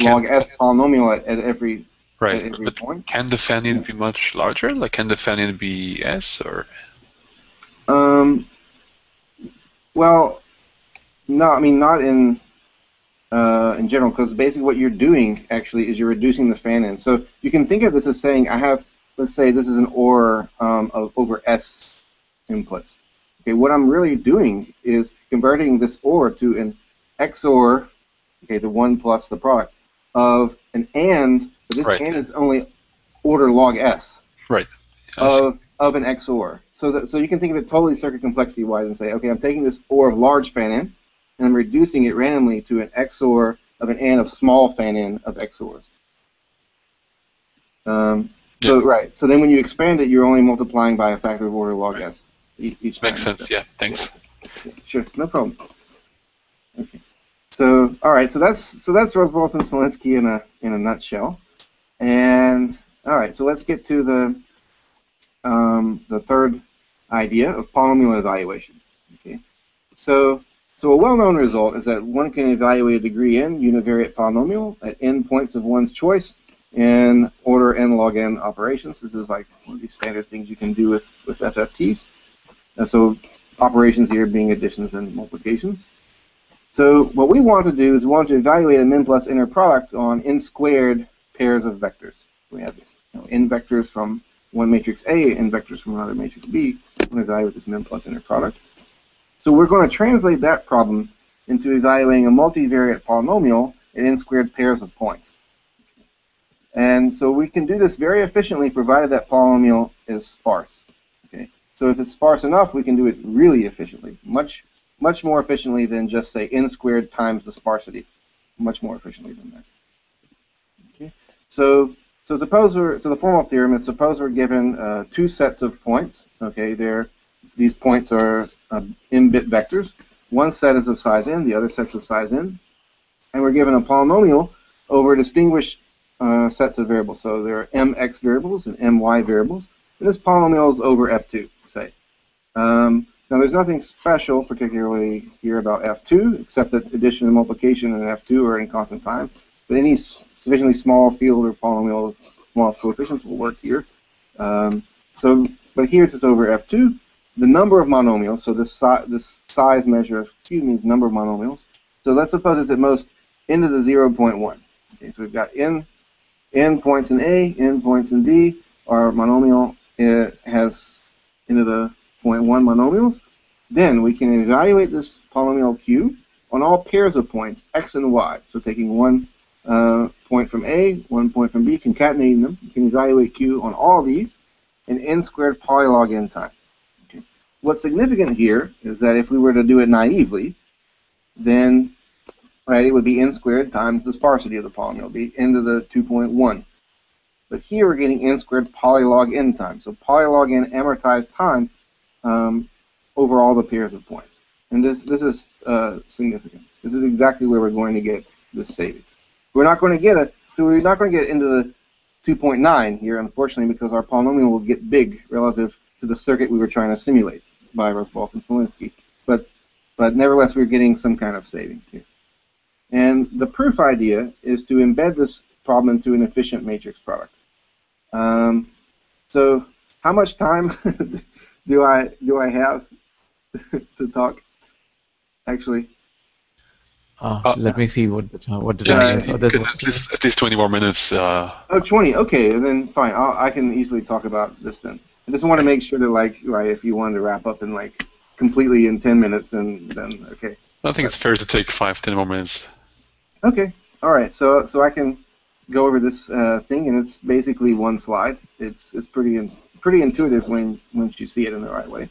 log Can- s polynomial at, at every Right, at every but point. can the fan-in be much larger? Like, can the fan-in be s or? Um, well, no, I mean not in uh, in general, because basically what you're doing actually is you're reducing the fan in. So you can think of this as saying I have, let's say this is an OR um, of over S inputs. Okay, what I'm really doing is converting this OR to an XOR, okay, the one plus the product of an AND. But this Right. AND is only order log S Yes. of of an XOR. So that so you can think of it totally circuit complexity wise and say, okay, I'm taking this OR of large fan in and I'm reducing it randomly to an XOR of an AND of small fan in of XORs. Um, so right. So then when you expand it, you're only multiplying by a factor of order log s e- each time. Makes sense. Yeah. Thanks. Sure, no problem. Okay. So, all right. So that's so that's Razborov and Smolensky in a in a nutshell. And all right. So let's get to the um, the third idea of polynomial evaluation. Okay. So so a well-known result is that one can evaluate a degree n univariate polynomial at n points of one's choice in order n log n operations. This is like one of these standard things you can do with with FFTs. And so operations here being additions and multiplications. So what we want to do is we want to evaluate a min plus inner product on n squared pairs of vectors. We have you know, n vectors from one matrix A and vectors from another matrix B. Want to evaluate this min plus inner product. So we're going to translate that problem into evaluating a multivariate polynomial in n squared pairs of points. And so we can do this very efficiently provided that polynomial is sparse. Okay. So if it's sparse enough, we can do it really efficiently, much much more efficiently than just say n squared times the sparsity, much more efficiently than that. Okay. So so suppose we're so the formal theorem is suppose we're given uh, two sets of points. Okay, they're these points are uh, n-bit vectors. One set is of size n, the other set's of size n, and we're given a polynomial over distinguished uh, sets of variables. So there are mx variables and my variables, and this polynomial is over f2, say. Um, now there's nothing special, particularly here about f2, except that addition and multiplication in f2 are in constant time. But any sufficiently small field or polynomial of small coefficients will work here. Um, so, but here it's just over f2. The number of monomials, so this, si- this size measure of q means number of monomials. So let's suppose it's at most n to the 0.1. Okay, so we've got n, n points in A, n points in B. Our monomial uh, has n to the 0.1 monomials. Then we can evaluate this polynomial q on all pairs of points x and y. So taking one uh, point from A, one point from B, concatenating them, you can evaluate q on all these in n squared polylog n time. Okay. What's significant here is that if we were to do it naively, then right, it would be n squared times the sparsity of the polynomial, It'd be n to the 2.1. But here we're getting n squared polylog n time. So polylog n amortized time um, over all the pairs of points. And this, this is uh, significant. This is exactly where we're going to get the savings. We're not going to get it, so we're not going to get into the 2.9 here, unfortunately, because our polynomial will get big relative to the circuit we were trying to simulate by Razborov and Smolensky. But, but nevertheless, we're getting some kind of savings here. And the proof idea is to embed this problem into an efficient matrix product. Um, so how much time do I do I have to talk? Actually, Uh, Uh, let me see what the time, what the Yeah, time Yeah, is. Oh, there's could one- at least at least 20 more minutes. Uh, oh, 20. Okay, then fine. I'll, I can easily talk about this then. I just want to make sure that like right, if you wanted to wrap up in like completely in 10 minutes, then then okay. I think it's fair to take five, ten more minutes. Okay. All right. So so I can go over this uh, thing, and it's basically one slide. It's it's pretty in, pretty intuitive when once you see it in the right way.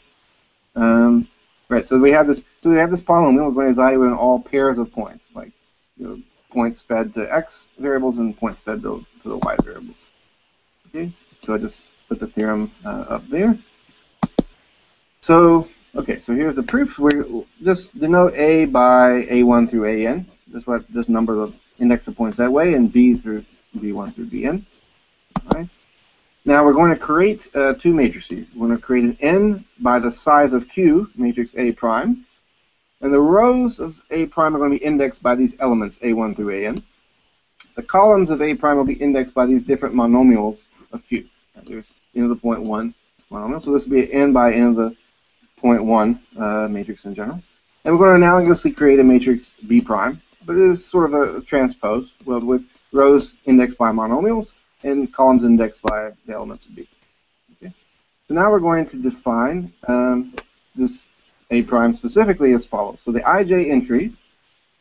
Um, right. So we have this. So we have this polynomial. We're going to evaluate all pairs of points, like you know, points fed to x variables and points fed to, to the y variables. Okay. So I just put the theorem uh, up there. So okay. So here's the proof. We just denote a by a1 through an. Just let just number the index the points that way, and b through b1 through bn. All right. Now we're going to create uh, two matrices. We're going to create an n by the size of q, matrix A prime, and the rows of A prime are going to be indexed by these elements A1 through AN. The columns of A prime will be indexed by these different monomials of Q. There's n to the point 1 monomial, so this will be an n by n the point 1 uh, matrix in general. And we're going to analogously create a matrix B prime, but it is sort of a transpose well, with rows indexed by monomials and columns indexed by the elements of B. Okay. So now we're going to define um, this A prime specifically as follows. So the ij entry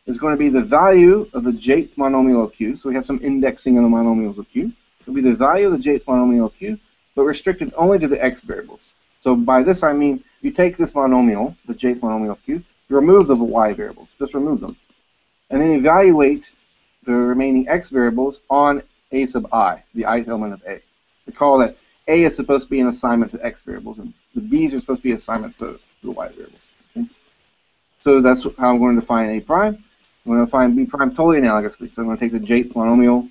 is going to be the value of the jth monomial of Q. So we have some indexing of the monomials of Q. It will be the value of the jth monomial of Q, but restricted only to the x variables. So by this I mean you take this monomial, the jth monomial of Q, you remove the y variables, just remove them, and then evaluate the remaining x variables on a sub i, the ith element of A. Recall that A is supposed to be an assignment to x variables, and the b's are supposed to be assignments to the y variables. Okay? So that's how I'm going to define A prime. I'm going to define B prime totally analogously. So I'm going to take the jth monomial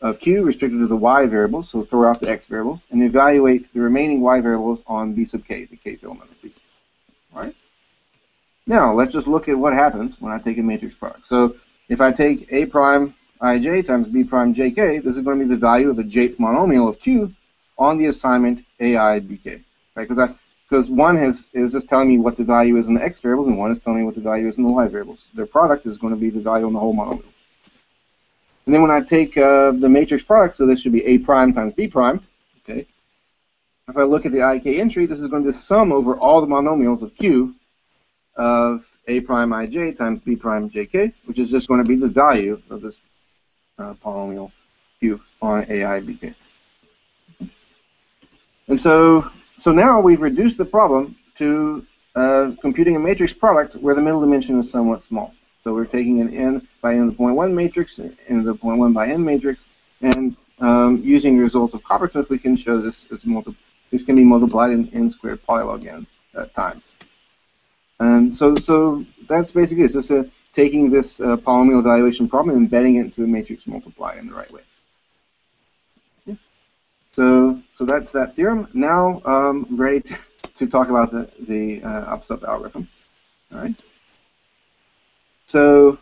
of Q restricted to the y variables, so throw out the x variables, and evaluate the remaining y variables on B sub k, the kth element of B. All right? Now, let's just look at what happens when I take a matrix product. So if I take A prime ij times b prime jk, this is going to be the value of the jth monomial of q on the assignment ai bk, right? Because one has is just telling me what the value is in the x variables, and one is telling me what the value is in the y variables. Their product is going to be the value on the whole monomial. And then when I take uh, the matrix product, so this should be a prime times b prime, okay? If I look at the ik entry, this is going to be sum over all the monomials of q of a prime ij times b prime jk, which is just going to be the value of this uh, polynomial q on AI BK. And so, so now we've reduced the problem to uh, computing a matrix product where the middle dimension is somewhat small. So we're taking an n by n to the point 1 matrix, to the point 1 by n matrix, and um, using the results of Coppersmith, we can show this this, multi this can be multiplied in n squared polylog n uh, time. And so, so that's basically it. It's just a taking this uh, polynomial evaluation problem and embedding it into a matrix multiply in the right way. So, so that's that theorem. Now um, I'm ready to, to talk about the, the uh, APSP algorithm. All right. So,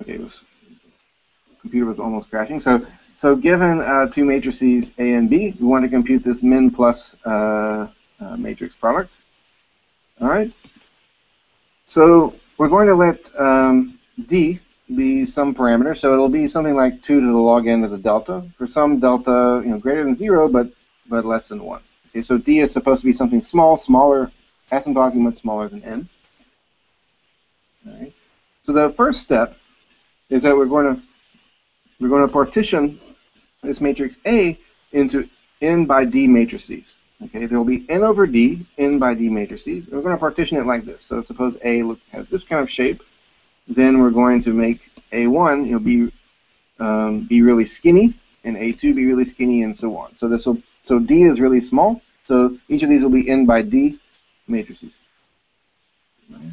okay, was computer was almost crashing. So, so given uh, two matrices A and B, we want to compute this min plus uh, uh matrix product. All right. So we're going to let um, d be some parameter, so it'll be something like 2 to the log n of the delta. For some delta, you know, greater than 0, but but less than 1. Okay, so d is supposed to be something small, smaller, asymptotically much smaller than n. All right. So the first step is that we're going to we're going to partition this matrix A into n by d matrices. Okay, there will be n over d, n by d matrices. We're going to partition it like this. So suppose A has this kind of shape. Then we're going to make A1 you know, be um, be really skinny, and A2 be really skinny, and so on. So this will so D is really small. So each of these will be n by d matrices. Right.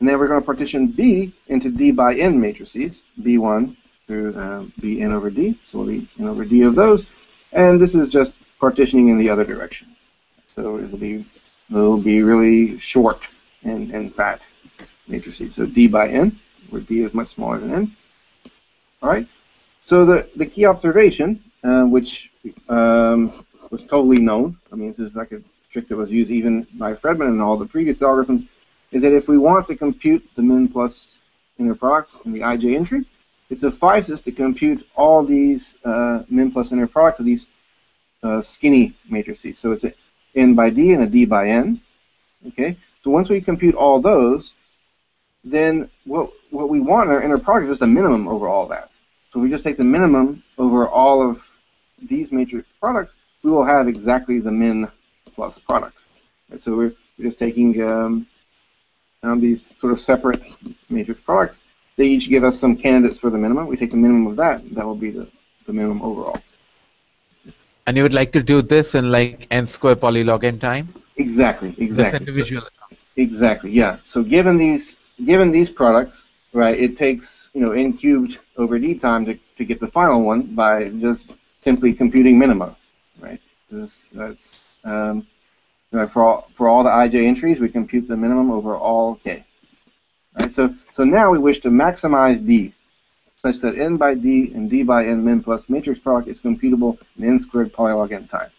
And then we're going to partition B into d by n matrices, B1 through uh, Bn over d. So we'll be n over d of those. And this is just partitioning in the other direction. So it'll be it'll be really short and, and fat matrices. So D by N, where D is much smaller than N. All right. So the, the key observation, uh, which um, was totally known, I mean, this is like a trick that was used even by Fredman and all the previous algorithms, is that if we want to compute the min plus inner product in the ij entry, it suffices to compute all these uh, min plus inner products of these uh, skinny matrices. So it's a n by d and a d by n. Okay. So once we compute all those, then what what we want in our inner product is just a minimum over all that. So we just take the minimum over all of these matrix products, we will have exactly the min plus product. Right? So we're, we're just taking um, um, these sort of separate matrix products. They each give us some candidates for the minimum. We take the minimum of that. That will be the, the minimum overall. And you would like to do this in like n square polylog n time? Exactly. This Exactly. individual. Exactly. Yeah. So given these given these products, right, it takes you know n cubed over d time to, to get the final one by just simply computing minima, right? This, that's um, you know, for all for all the ij entries, we compute the minimum over all k. Right. So so now we wish to maximize d, such that n by d and d by n min plus matrix product is computable in n squared polylog n time.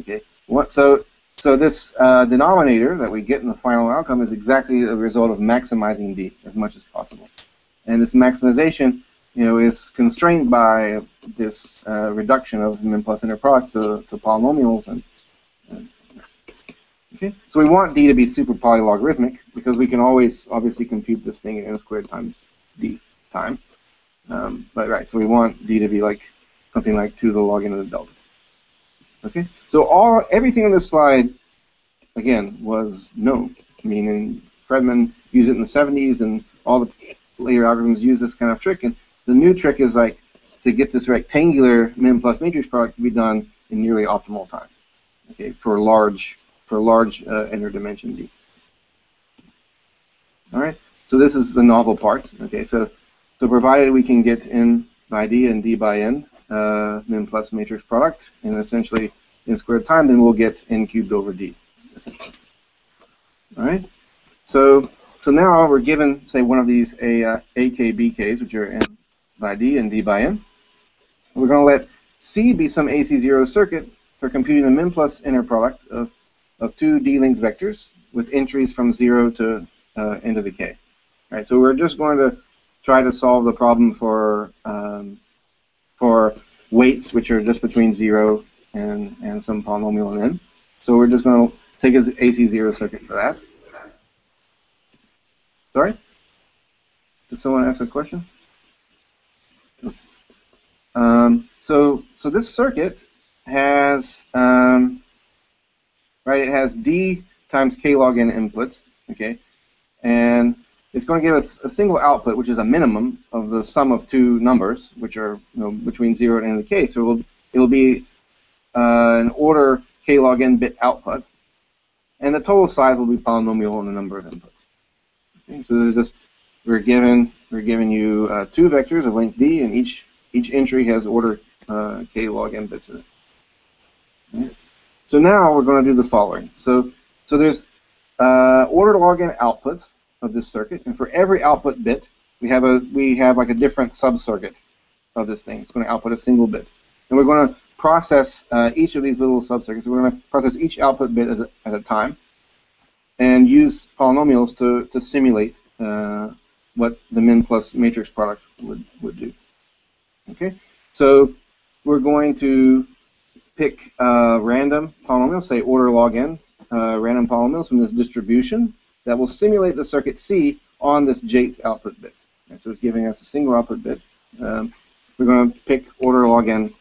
Okay. What so so this uh, denominator that we get in the final outcome is exactly a result of maximizing d as much as possible. And this maximization, you know, is constrained by this uh, reduction of min plus inner products to, to polynomials. And, and okay, so we want d to be super polylogarithmic because we can always obviously compute this thing in n squared times d time. Um, but right, so we want d to be like something like 2 to the log n of the delta. Okay, so all everything on this slide, again, was known. Meaning Fredman used it in the 70s, and all the later algorithms use this kind of trick. And the new trick is like to get this rectangular min plus matrix product to be done in nearly optimal time. Okay, for large for large uh, inner dimension D. All right, so this is the novel part. Okay, so so provided we can get n by d and d by n uh, min plus matrix product, and essentially in squared time, then we'll get n cubed over d. All right. So so now we're given, say, one of these a uh, AK BKs, which are n by d and d by n. We're going to let C be some AC0 circuit for computing the min plus inner product of, of two D-linked vectors with entries from 0 to uh, n to the k. All right, so we're just going to try to solve the problem for um, for weights which are just between 0 and, and some polynomial in n. So we're just going to take as AC0 circuit for that. Sorry? Did someone ask a question? Um, so, so this circuit has, um, right, it has D times K log n inputs, okay, and it's going to give us a single output, which is a minimum of the sum of two numbers, which are you know, between 0 and n the k. So it'll, it'll be uh, an order k log n bit output, and the total size will be polynomial in the number of inputs. Okay, so there's this, we're given we're giving you uh, two vectors of length d, and each each entry has order uh, k log n bits in it. Okay. So now we're going to do the following. So so there's uh, order log n outputs of this circuit, and for every output bit, we have a we have like a different sub-circuit of this thing. It's going to output a single bit, and we're going to process uh, each of these little sub-circuits. We're going to process each output bit at a, at a time, and use polynomials to to simulate uh, what the min plus matrix product would would do. Okay, so we're going to pick uh, random polynomials, say order log n, uh, random polynomials from this distribution that will simulate the circuit C on this jth output bit. Okay, so it's giving us a single output bit. Um, we're going to pick order log n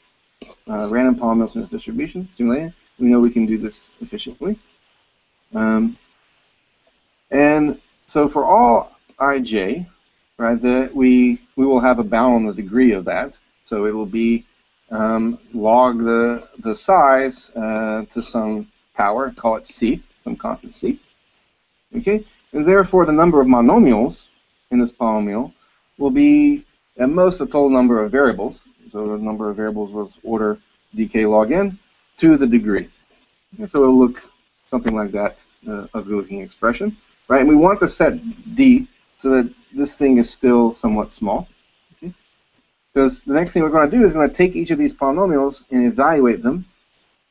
uh, random polynomial distribution, simulate it. We know we can do this efficiently. Um, and so for all ij, right, the, we, we will have a bound on the degree of that. So it will be um, log the, the size uh, to some power, call it c, some constant c. Okay, and therefore the number of monomials in this polynomial will be at most the total number of variables. So the number of variables was order dk log n to the degree. And so it'll look something like that, uh, a good-looking expression, right? And we want to set d so that this thing is still somewhat small. Okay? Because the next thing we're going to do is we're going to take each of these polynomials and evaluate them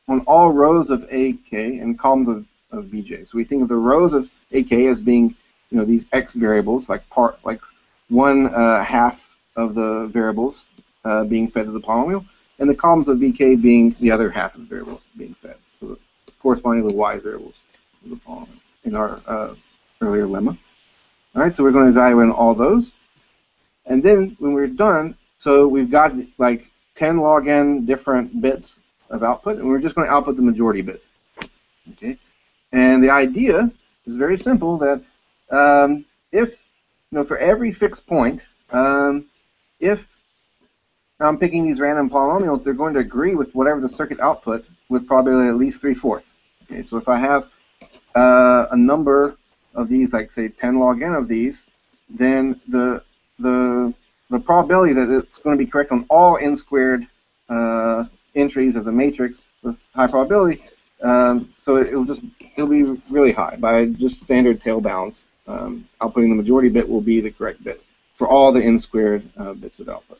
on all rows of ak and columns of, of bj. So we think of the rows of ak as being, you know, these x variables, like part, like one uh, half of the variables uh, being fed to the polynomial, and the columns of BK being the other half of the variables being fed. So corresponding to the Y variables of the polynomial in our uh, earlier lemma. All right, so we're going to evaluate all those. And then when we're done, so we've got like 10 log n different bits of output, and we're just going to output the majority bit. Okay, and the idea is very simple that um, if, you know, for every fixed point, um, if I'm picking these random polynomials, they're going to agree with whatever the circuit output with probability at least three-fourths. Okay, so if I have uh, a number of these, like say 10 log n of these, then the the the probability that it's going to be correct on all n squared uh, entries of the matrix with high probability, um, so it, will just it'll be really high by just standard tail bounds. Um, outputting the majority bit will be the correct bit for all the n squared uh, bits of output.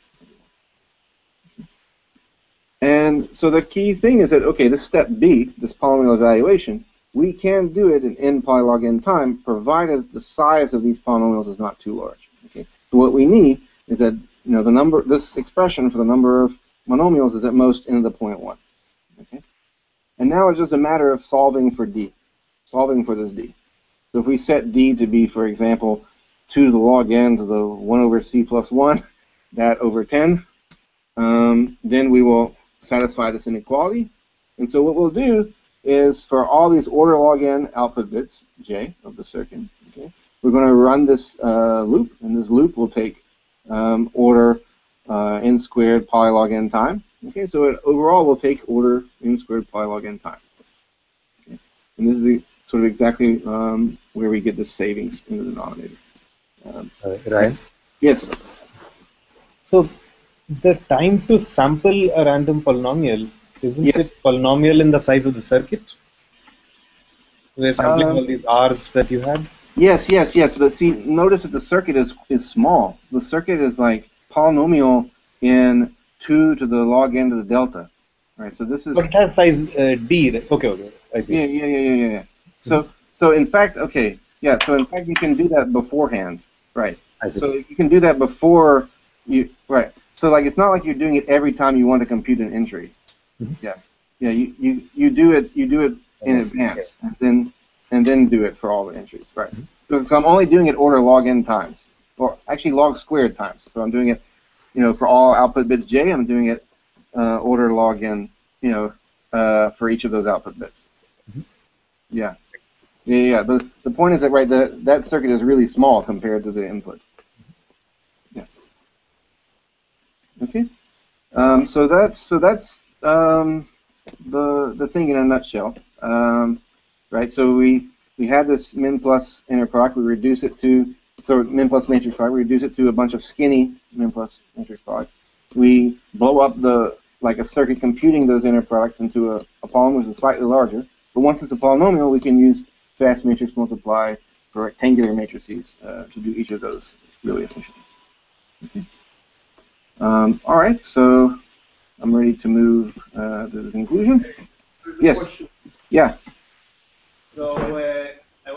And so the key thing is that okay, this step B, this polynomial evaluation, we can do it in n poly log n time, provided the size of these polynomials is not too large. Okay, so what we need is that you know the number, this expression for the number of monomials is at most n to the point one. Okay, and now it's just a matter of solving for d, solving for this d. So if we set d to be, for example, 2 to the log n to the 1 over c plus 1, that over 10, um, then we will satisfy this inequality. And so what we'll do is for all these order log n output bits, j, of the circuit, okay, we're going to run this uh, loop, and this loop will take um, order uh, n squared poly log n time. Okay, so it overall will take order n squared poly log n time. Okay. And this is the, sort of exactly um, where we get the savings in the denominator. Um, uh, Ryan? Yes. So the time to sample a random polynomial isn't Yes. it polynomial in the size of the circuit? We're sampling Um, all these R's that you had. Yes, yes, yes. But see, notice that the circuit is is small. The circuit is like polynomial in two to the log n to the delta. Right. So this is But it has size uh, D. Right? Okay, okay. I see. yeah, yeah, yeah, yeah, yeah. So so in fact, okay, yeah. So in fact, you can do that beforehand. Right. I see. So you can do that before you right. So like it's not like you're doing it every time you want to compute an entry. Mhm. Yeah. Yeah. You, you you do it you do it in advance and then and then do it for all the entries. Right. So, so I'm only doing it order log n times, or actually log squared times. So I'm doing it, you know, for all output bits j. I'm doing it uh, order log n, you know, uh, for each of those output bits. Yeah. Yeah, yeah. But the point is that right, the, that circuit is really small compared to the input. Yeah. Okay. Um, so that's so that's um, the the thing in a nutshell. Um, right. So we we have this min plus inner product. We reduce it to so min plus matrix product. We reduce it to a bunch of skinny min plus matrix products. We blow up the like a circuit computing those inner products into a, a polynomial which is slightly larger. But once it's a polynomial, we can use fast matrix multiply for rectangular matrices uh, to do each of those really efficiently. Okay. Um, all right, so I'm ready to move uh, to the conclusion. Yes. Yeah. So uh,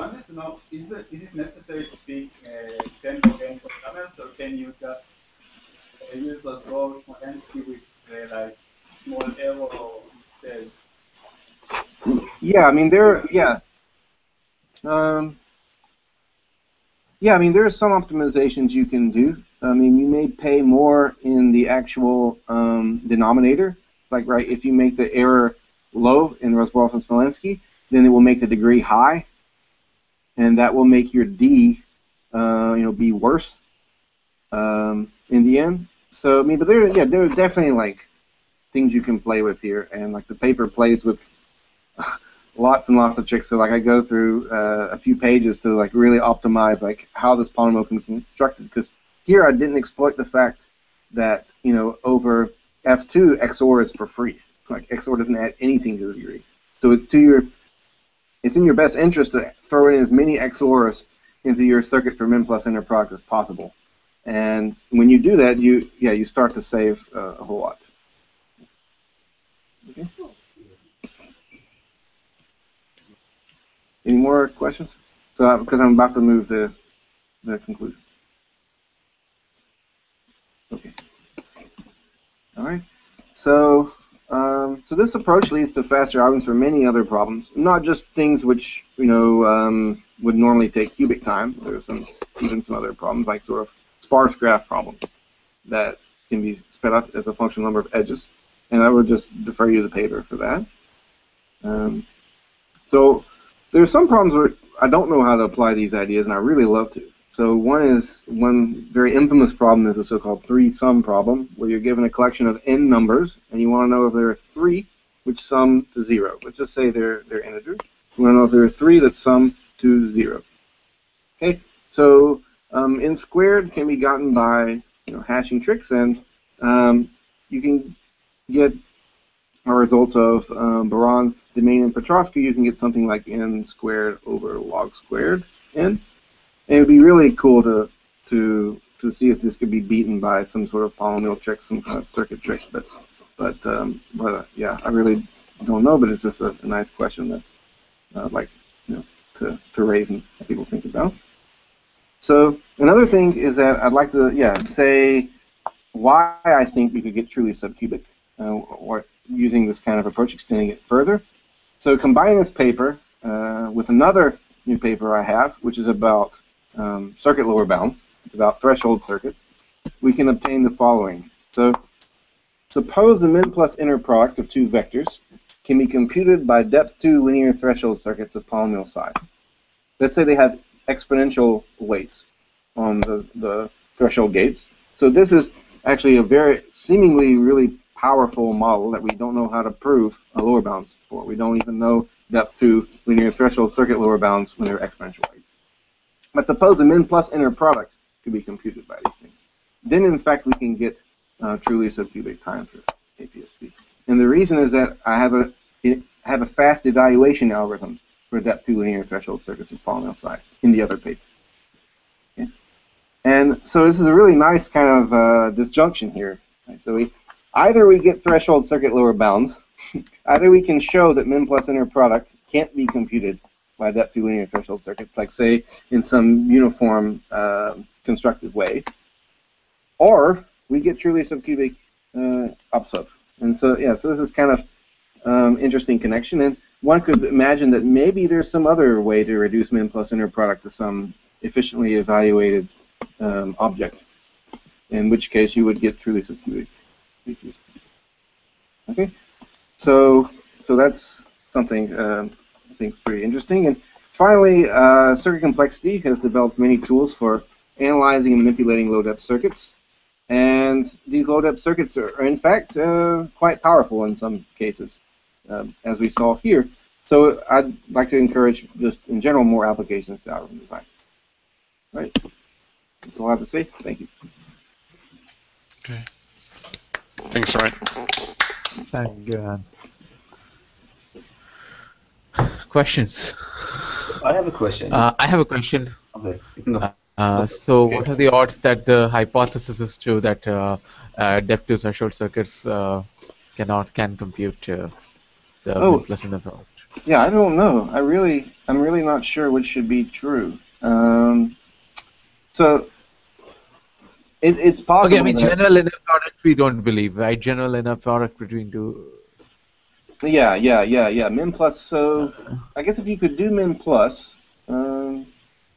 I wanted to know, is it, is it necessary to pick uh, 10 log n polynomials, or can you just uh, use a Gaussian entity with uh, like small error instead? Yeah, I mean there. Yeah. Um, yeah, I mean there are some optimizations you can do. I mean you may pay more in the actual um, denominator. Like right, if you make the error low in Razborov and Smolensky, then it will make the degree high, and that will make your D, uh, you know, be worse um, in the end. So I mean, but there, yeah, there are definitely like things you can play with here, and like the paper plays with lots and lots of tricks. So like I go through uh, a few pages to like really optimize like how this polynomial can be constructed. Because here I didn't exploit the fact that you know over F2 XOR is for free. Like XOR doesn't add anything to the degree. So it's to your it's in your best interest to throw in as many XORs into your circuit for min plus inner product as possible. And when you do that, you yeah you start to save uh, a whole lot. Okay. Any more questions? So, uh, because I'm about to move to the conclusion. Okay. All right. So, um, so this approach leads to faster algorithms for many other problems, not just things which you know um, would normally take cubic time. There's some even some other problems like sort of sparse graph problems that can be sped up as a function of number of edges. And I would just defer you to the paper for that. Um, so there's some problems where I don't know how to apply these ideas, and I really love to. So one is one very infamous problem is the so-called three-sum problem, where you're given a collection of n numbers, and you want to know if there are three which sum to zero. Let's just say they're they're integers. You want to know if there are three that sum to zero. Okay, so um, n squared can be gotten by you know hashing tricks, and um, you can get our results of um, Baran, Demaine, and Patrascu. You can get something like n squared over log squared n. It would be really cool to to to see if this could be beaten by some sort of polynomial trick, some kind of circuit trick. But but um, but uh, yeah, I really don't know. But it's just a, a nice question that uh, like you know to to raise and have people think about. So another thing is that I'd like to yeah say why I think we could get truly subcubic, uh, or using this kind of approach, extending it further. So combining this paper uh, with another new paper I have, which is about um, circuit lower bounds, it's about threshold circuits, we can obtain the following. So suppose the min plus inner product of two vectors can be computed by depth 2 linear threshold circuits of polynomial size. Let's say they have exponential weights on the, the threshold gates. So this is actually a very seemingly really powerful model that we don't know how to prove a lower bounds for. We don't even know depth 2 linear threshold circuit lower bounds when they're exponential. But suppose a min plus inner product could be computed by these things. Then, in fact, we can get uh, truly subcubic time for APSP. And the reason is that I have a I have a fast evaluation algorithm for depth 2 linear threshold circuits of polynomial size in the other paper. And so this is a really nice kind of uh, disjunction here. Right? So we either we get threshold circuit lower bounds, either we can show that min plus inner product can't be computed by depth 2 linear threshold circuits, like say in some uniform uh, constructed way, or we get truly subcubic uh, APSP. And so yeah, so this is kind of um, interesting connection, and one could imagine that maybe there's some other way to reduce min plus inner product to some efficiently evaluated um, object, in which case you would get truly subcubic. Okay, so so that's something I think is pretty interesting. And finally, uh, circuit complexity has developed many tools for analyzing and manipulating low depth circuits. And these low depth circuits are, are in fact uh, quite powerful in some cases, um, as we saw here. So I'd like to encourage just in general more applications to algorithm design. All right. That's all I have to say. Thank you. Okay. Thanks, Ryan. Thank you. Ann. Questions? I have a question. Uh, I have a question. okay. go. Uh, so, what are the odds that the hypothesis is true that uh, uh, depth to threshold circuits uh, cannot can compute uh, the Oh. plus product? Yeah, I don't know. I really, I'm really not sure which should be true. Um, so it, it's possible. Okay, I mean general inner product we don't believe, right? General inner product between two. Yeah, yeah, yeah, yeah. Min plus. So I guess if you could do min plus, um,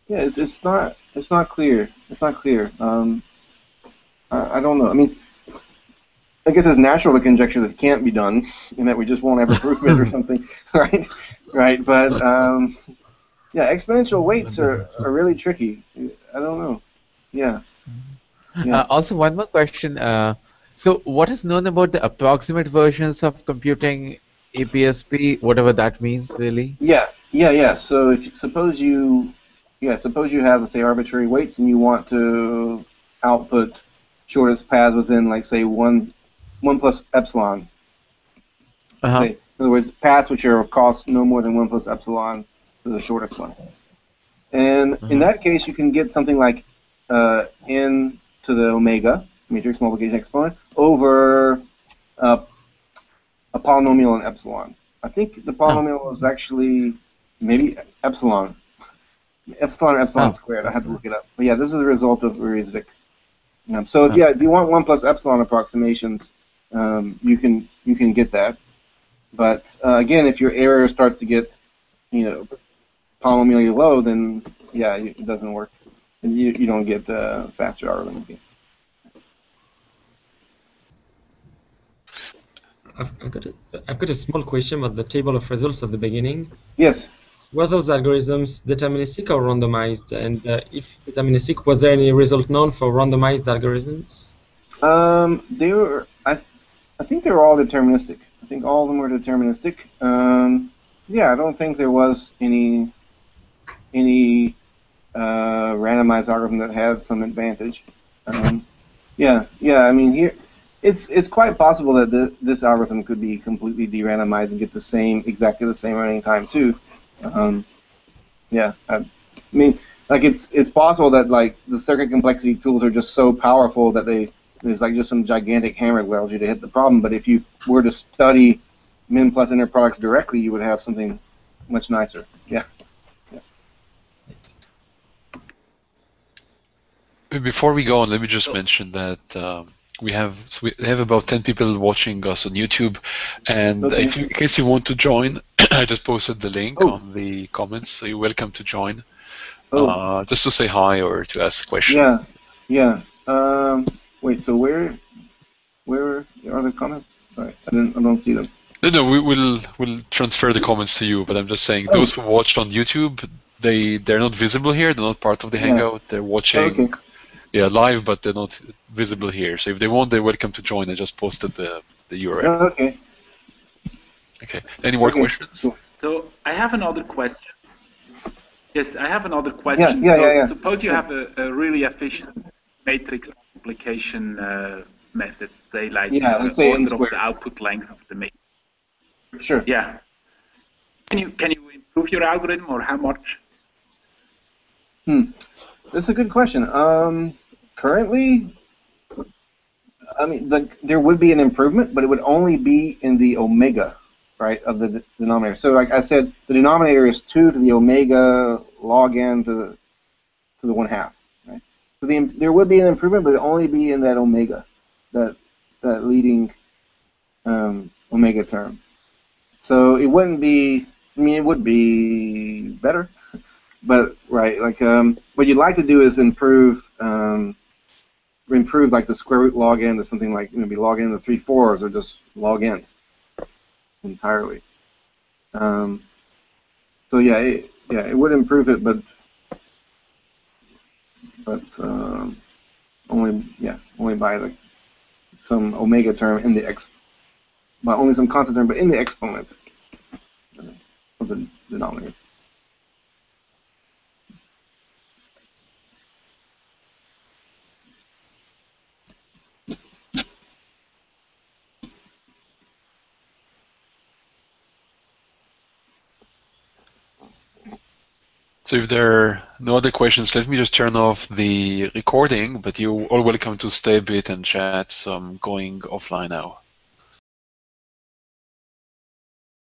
yeah, it's it's not it's not clear. It's not clear. Um, I, I don't know. I mean, I guess it's natural to conjecture that it can't be done, and that we just won't ever prove it or something, right? Right. But um, yeah, exponential weights are, are really tricky. I don't know. Yeah. Yeah. Uh, also, one more question. Uh, so, what is known about the approximate versions of computing APSP, whatever that means, really? Yeah, yeah, yeah. So if you- suppose you, yeah, suppose you have say arbitrary weights and you want to output shortest paths within like say one, one plus epsilon. Uh-huh. Say, in other words, paths which are of cost no more than one plus epsilon to the shortest one. And in that case, you can get something like uh, n to the omega matrix multiplication exponent over uh, a polynomial in epsilon. I think the polynomial is actually maybe epsilon. Epsilon or epsilon Oh. squared. I have to look it up. But yeah, this is the result of Uri Zwick. Um, so if, yeah, if you want one plus epsilon approximations, um, you can you can get that. But uh, again, if your error starts to get, you know, polynomially low, then yeah, it doesn't work, and you you don't get uh, faster algorithm. I've, I've got a, I've got a small question about the table of results at the beginning. Yes. Were those algorithms deterministic or randomized? And uh, if deterministic, was there any result known for randomized algorithms? Um, they were. I, th- I think they were all deterministic. I think all of them were deterministic. Um, yeah, I don't think there was any any uh, randomized algorithm that had some advantage. Um, yeah, yeah. I mean, here it's it's quite possible that the, this algorithm could be completely de-randomized and get the same exactly the same running time too. Um, yeah, I, mean, like it's it's possible that like the circuit complexity tools are just so powerful that they there's like just some gigantic hammer that allows you to hit the problem. But if you were to study min plus inner products directly, you would have something much nicer. Yeah. Before we go on, let me just mention that um, we have so we have about 10 people watching us on YouTube, and Okay. if you, in case you want to join, I just posted the link Oh. on the comments, so you're welcome to join. Oh. Uh, just to say hi or to ask questions. Yeah. Yeah. Um, wait. So where where are the comments? Sorry, I didn't. I don't see them. No, no, we will we'll transfer the comments to you, but I'm just saying Oh. those who watched on YouTube, they they're not visible here. They're not part of the Yeah. Hangout. They're watching, Okay. Yeah, live, but they're not visible here. So if they want, they're welcome to join. I just posted the the URL. Oh, okay. Okay. Any more Okay. questions? So I have another question. Yes, I have another question. yeah, so yeah, yeah. suppose you have a, a really efficient matrix multiplication uh, method, say like Yeah, uh, say order of the output length of the matrix. Sure. Yeah. Can you can you improve your algorithm or how much? Hmm. That's a good question. Um, currently, I mean, the, there would be an improvement, but it would only be in the omega, right, of the de- denominator. So, like I said, the denominator is two to the omega log n to the to the one half, right? So the, there would be an improvement, but it only be in that omega, that that leading um, omega term. So it wouldn't be. I mean, it would be better, but right, like um, what you'd like to do is improve um, improve like the square root log n to something like maybe log n to three fours or just log n entirely. Um, so yeah, it, yeah, it would improve it, but but um, only yeah, only by like some omega term in the x, by only some constant term, but in the exponent of the denominator. So if there are no other questions, let me just turn off the recording, but you're all welcome to stay a bit and chat, so I'm going offline now.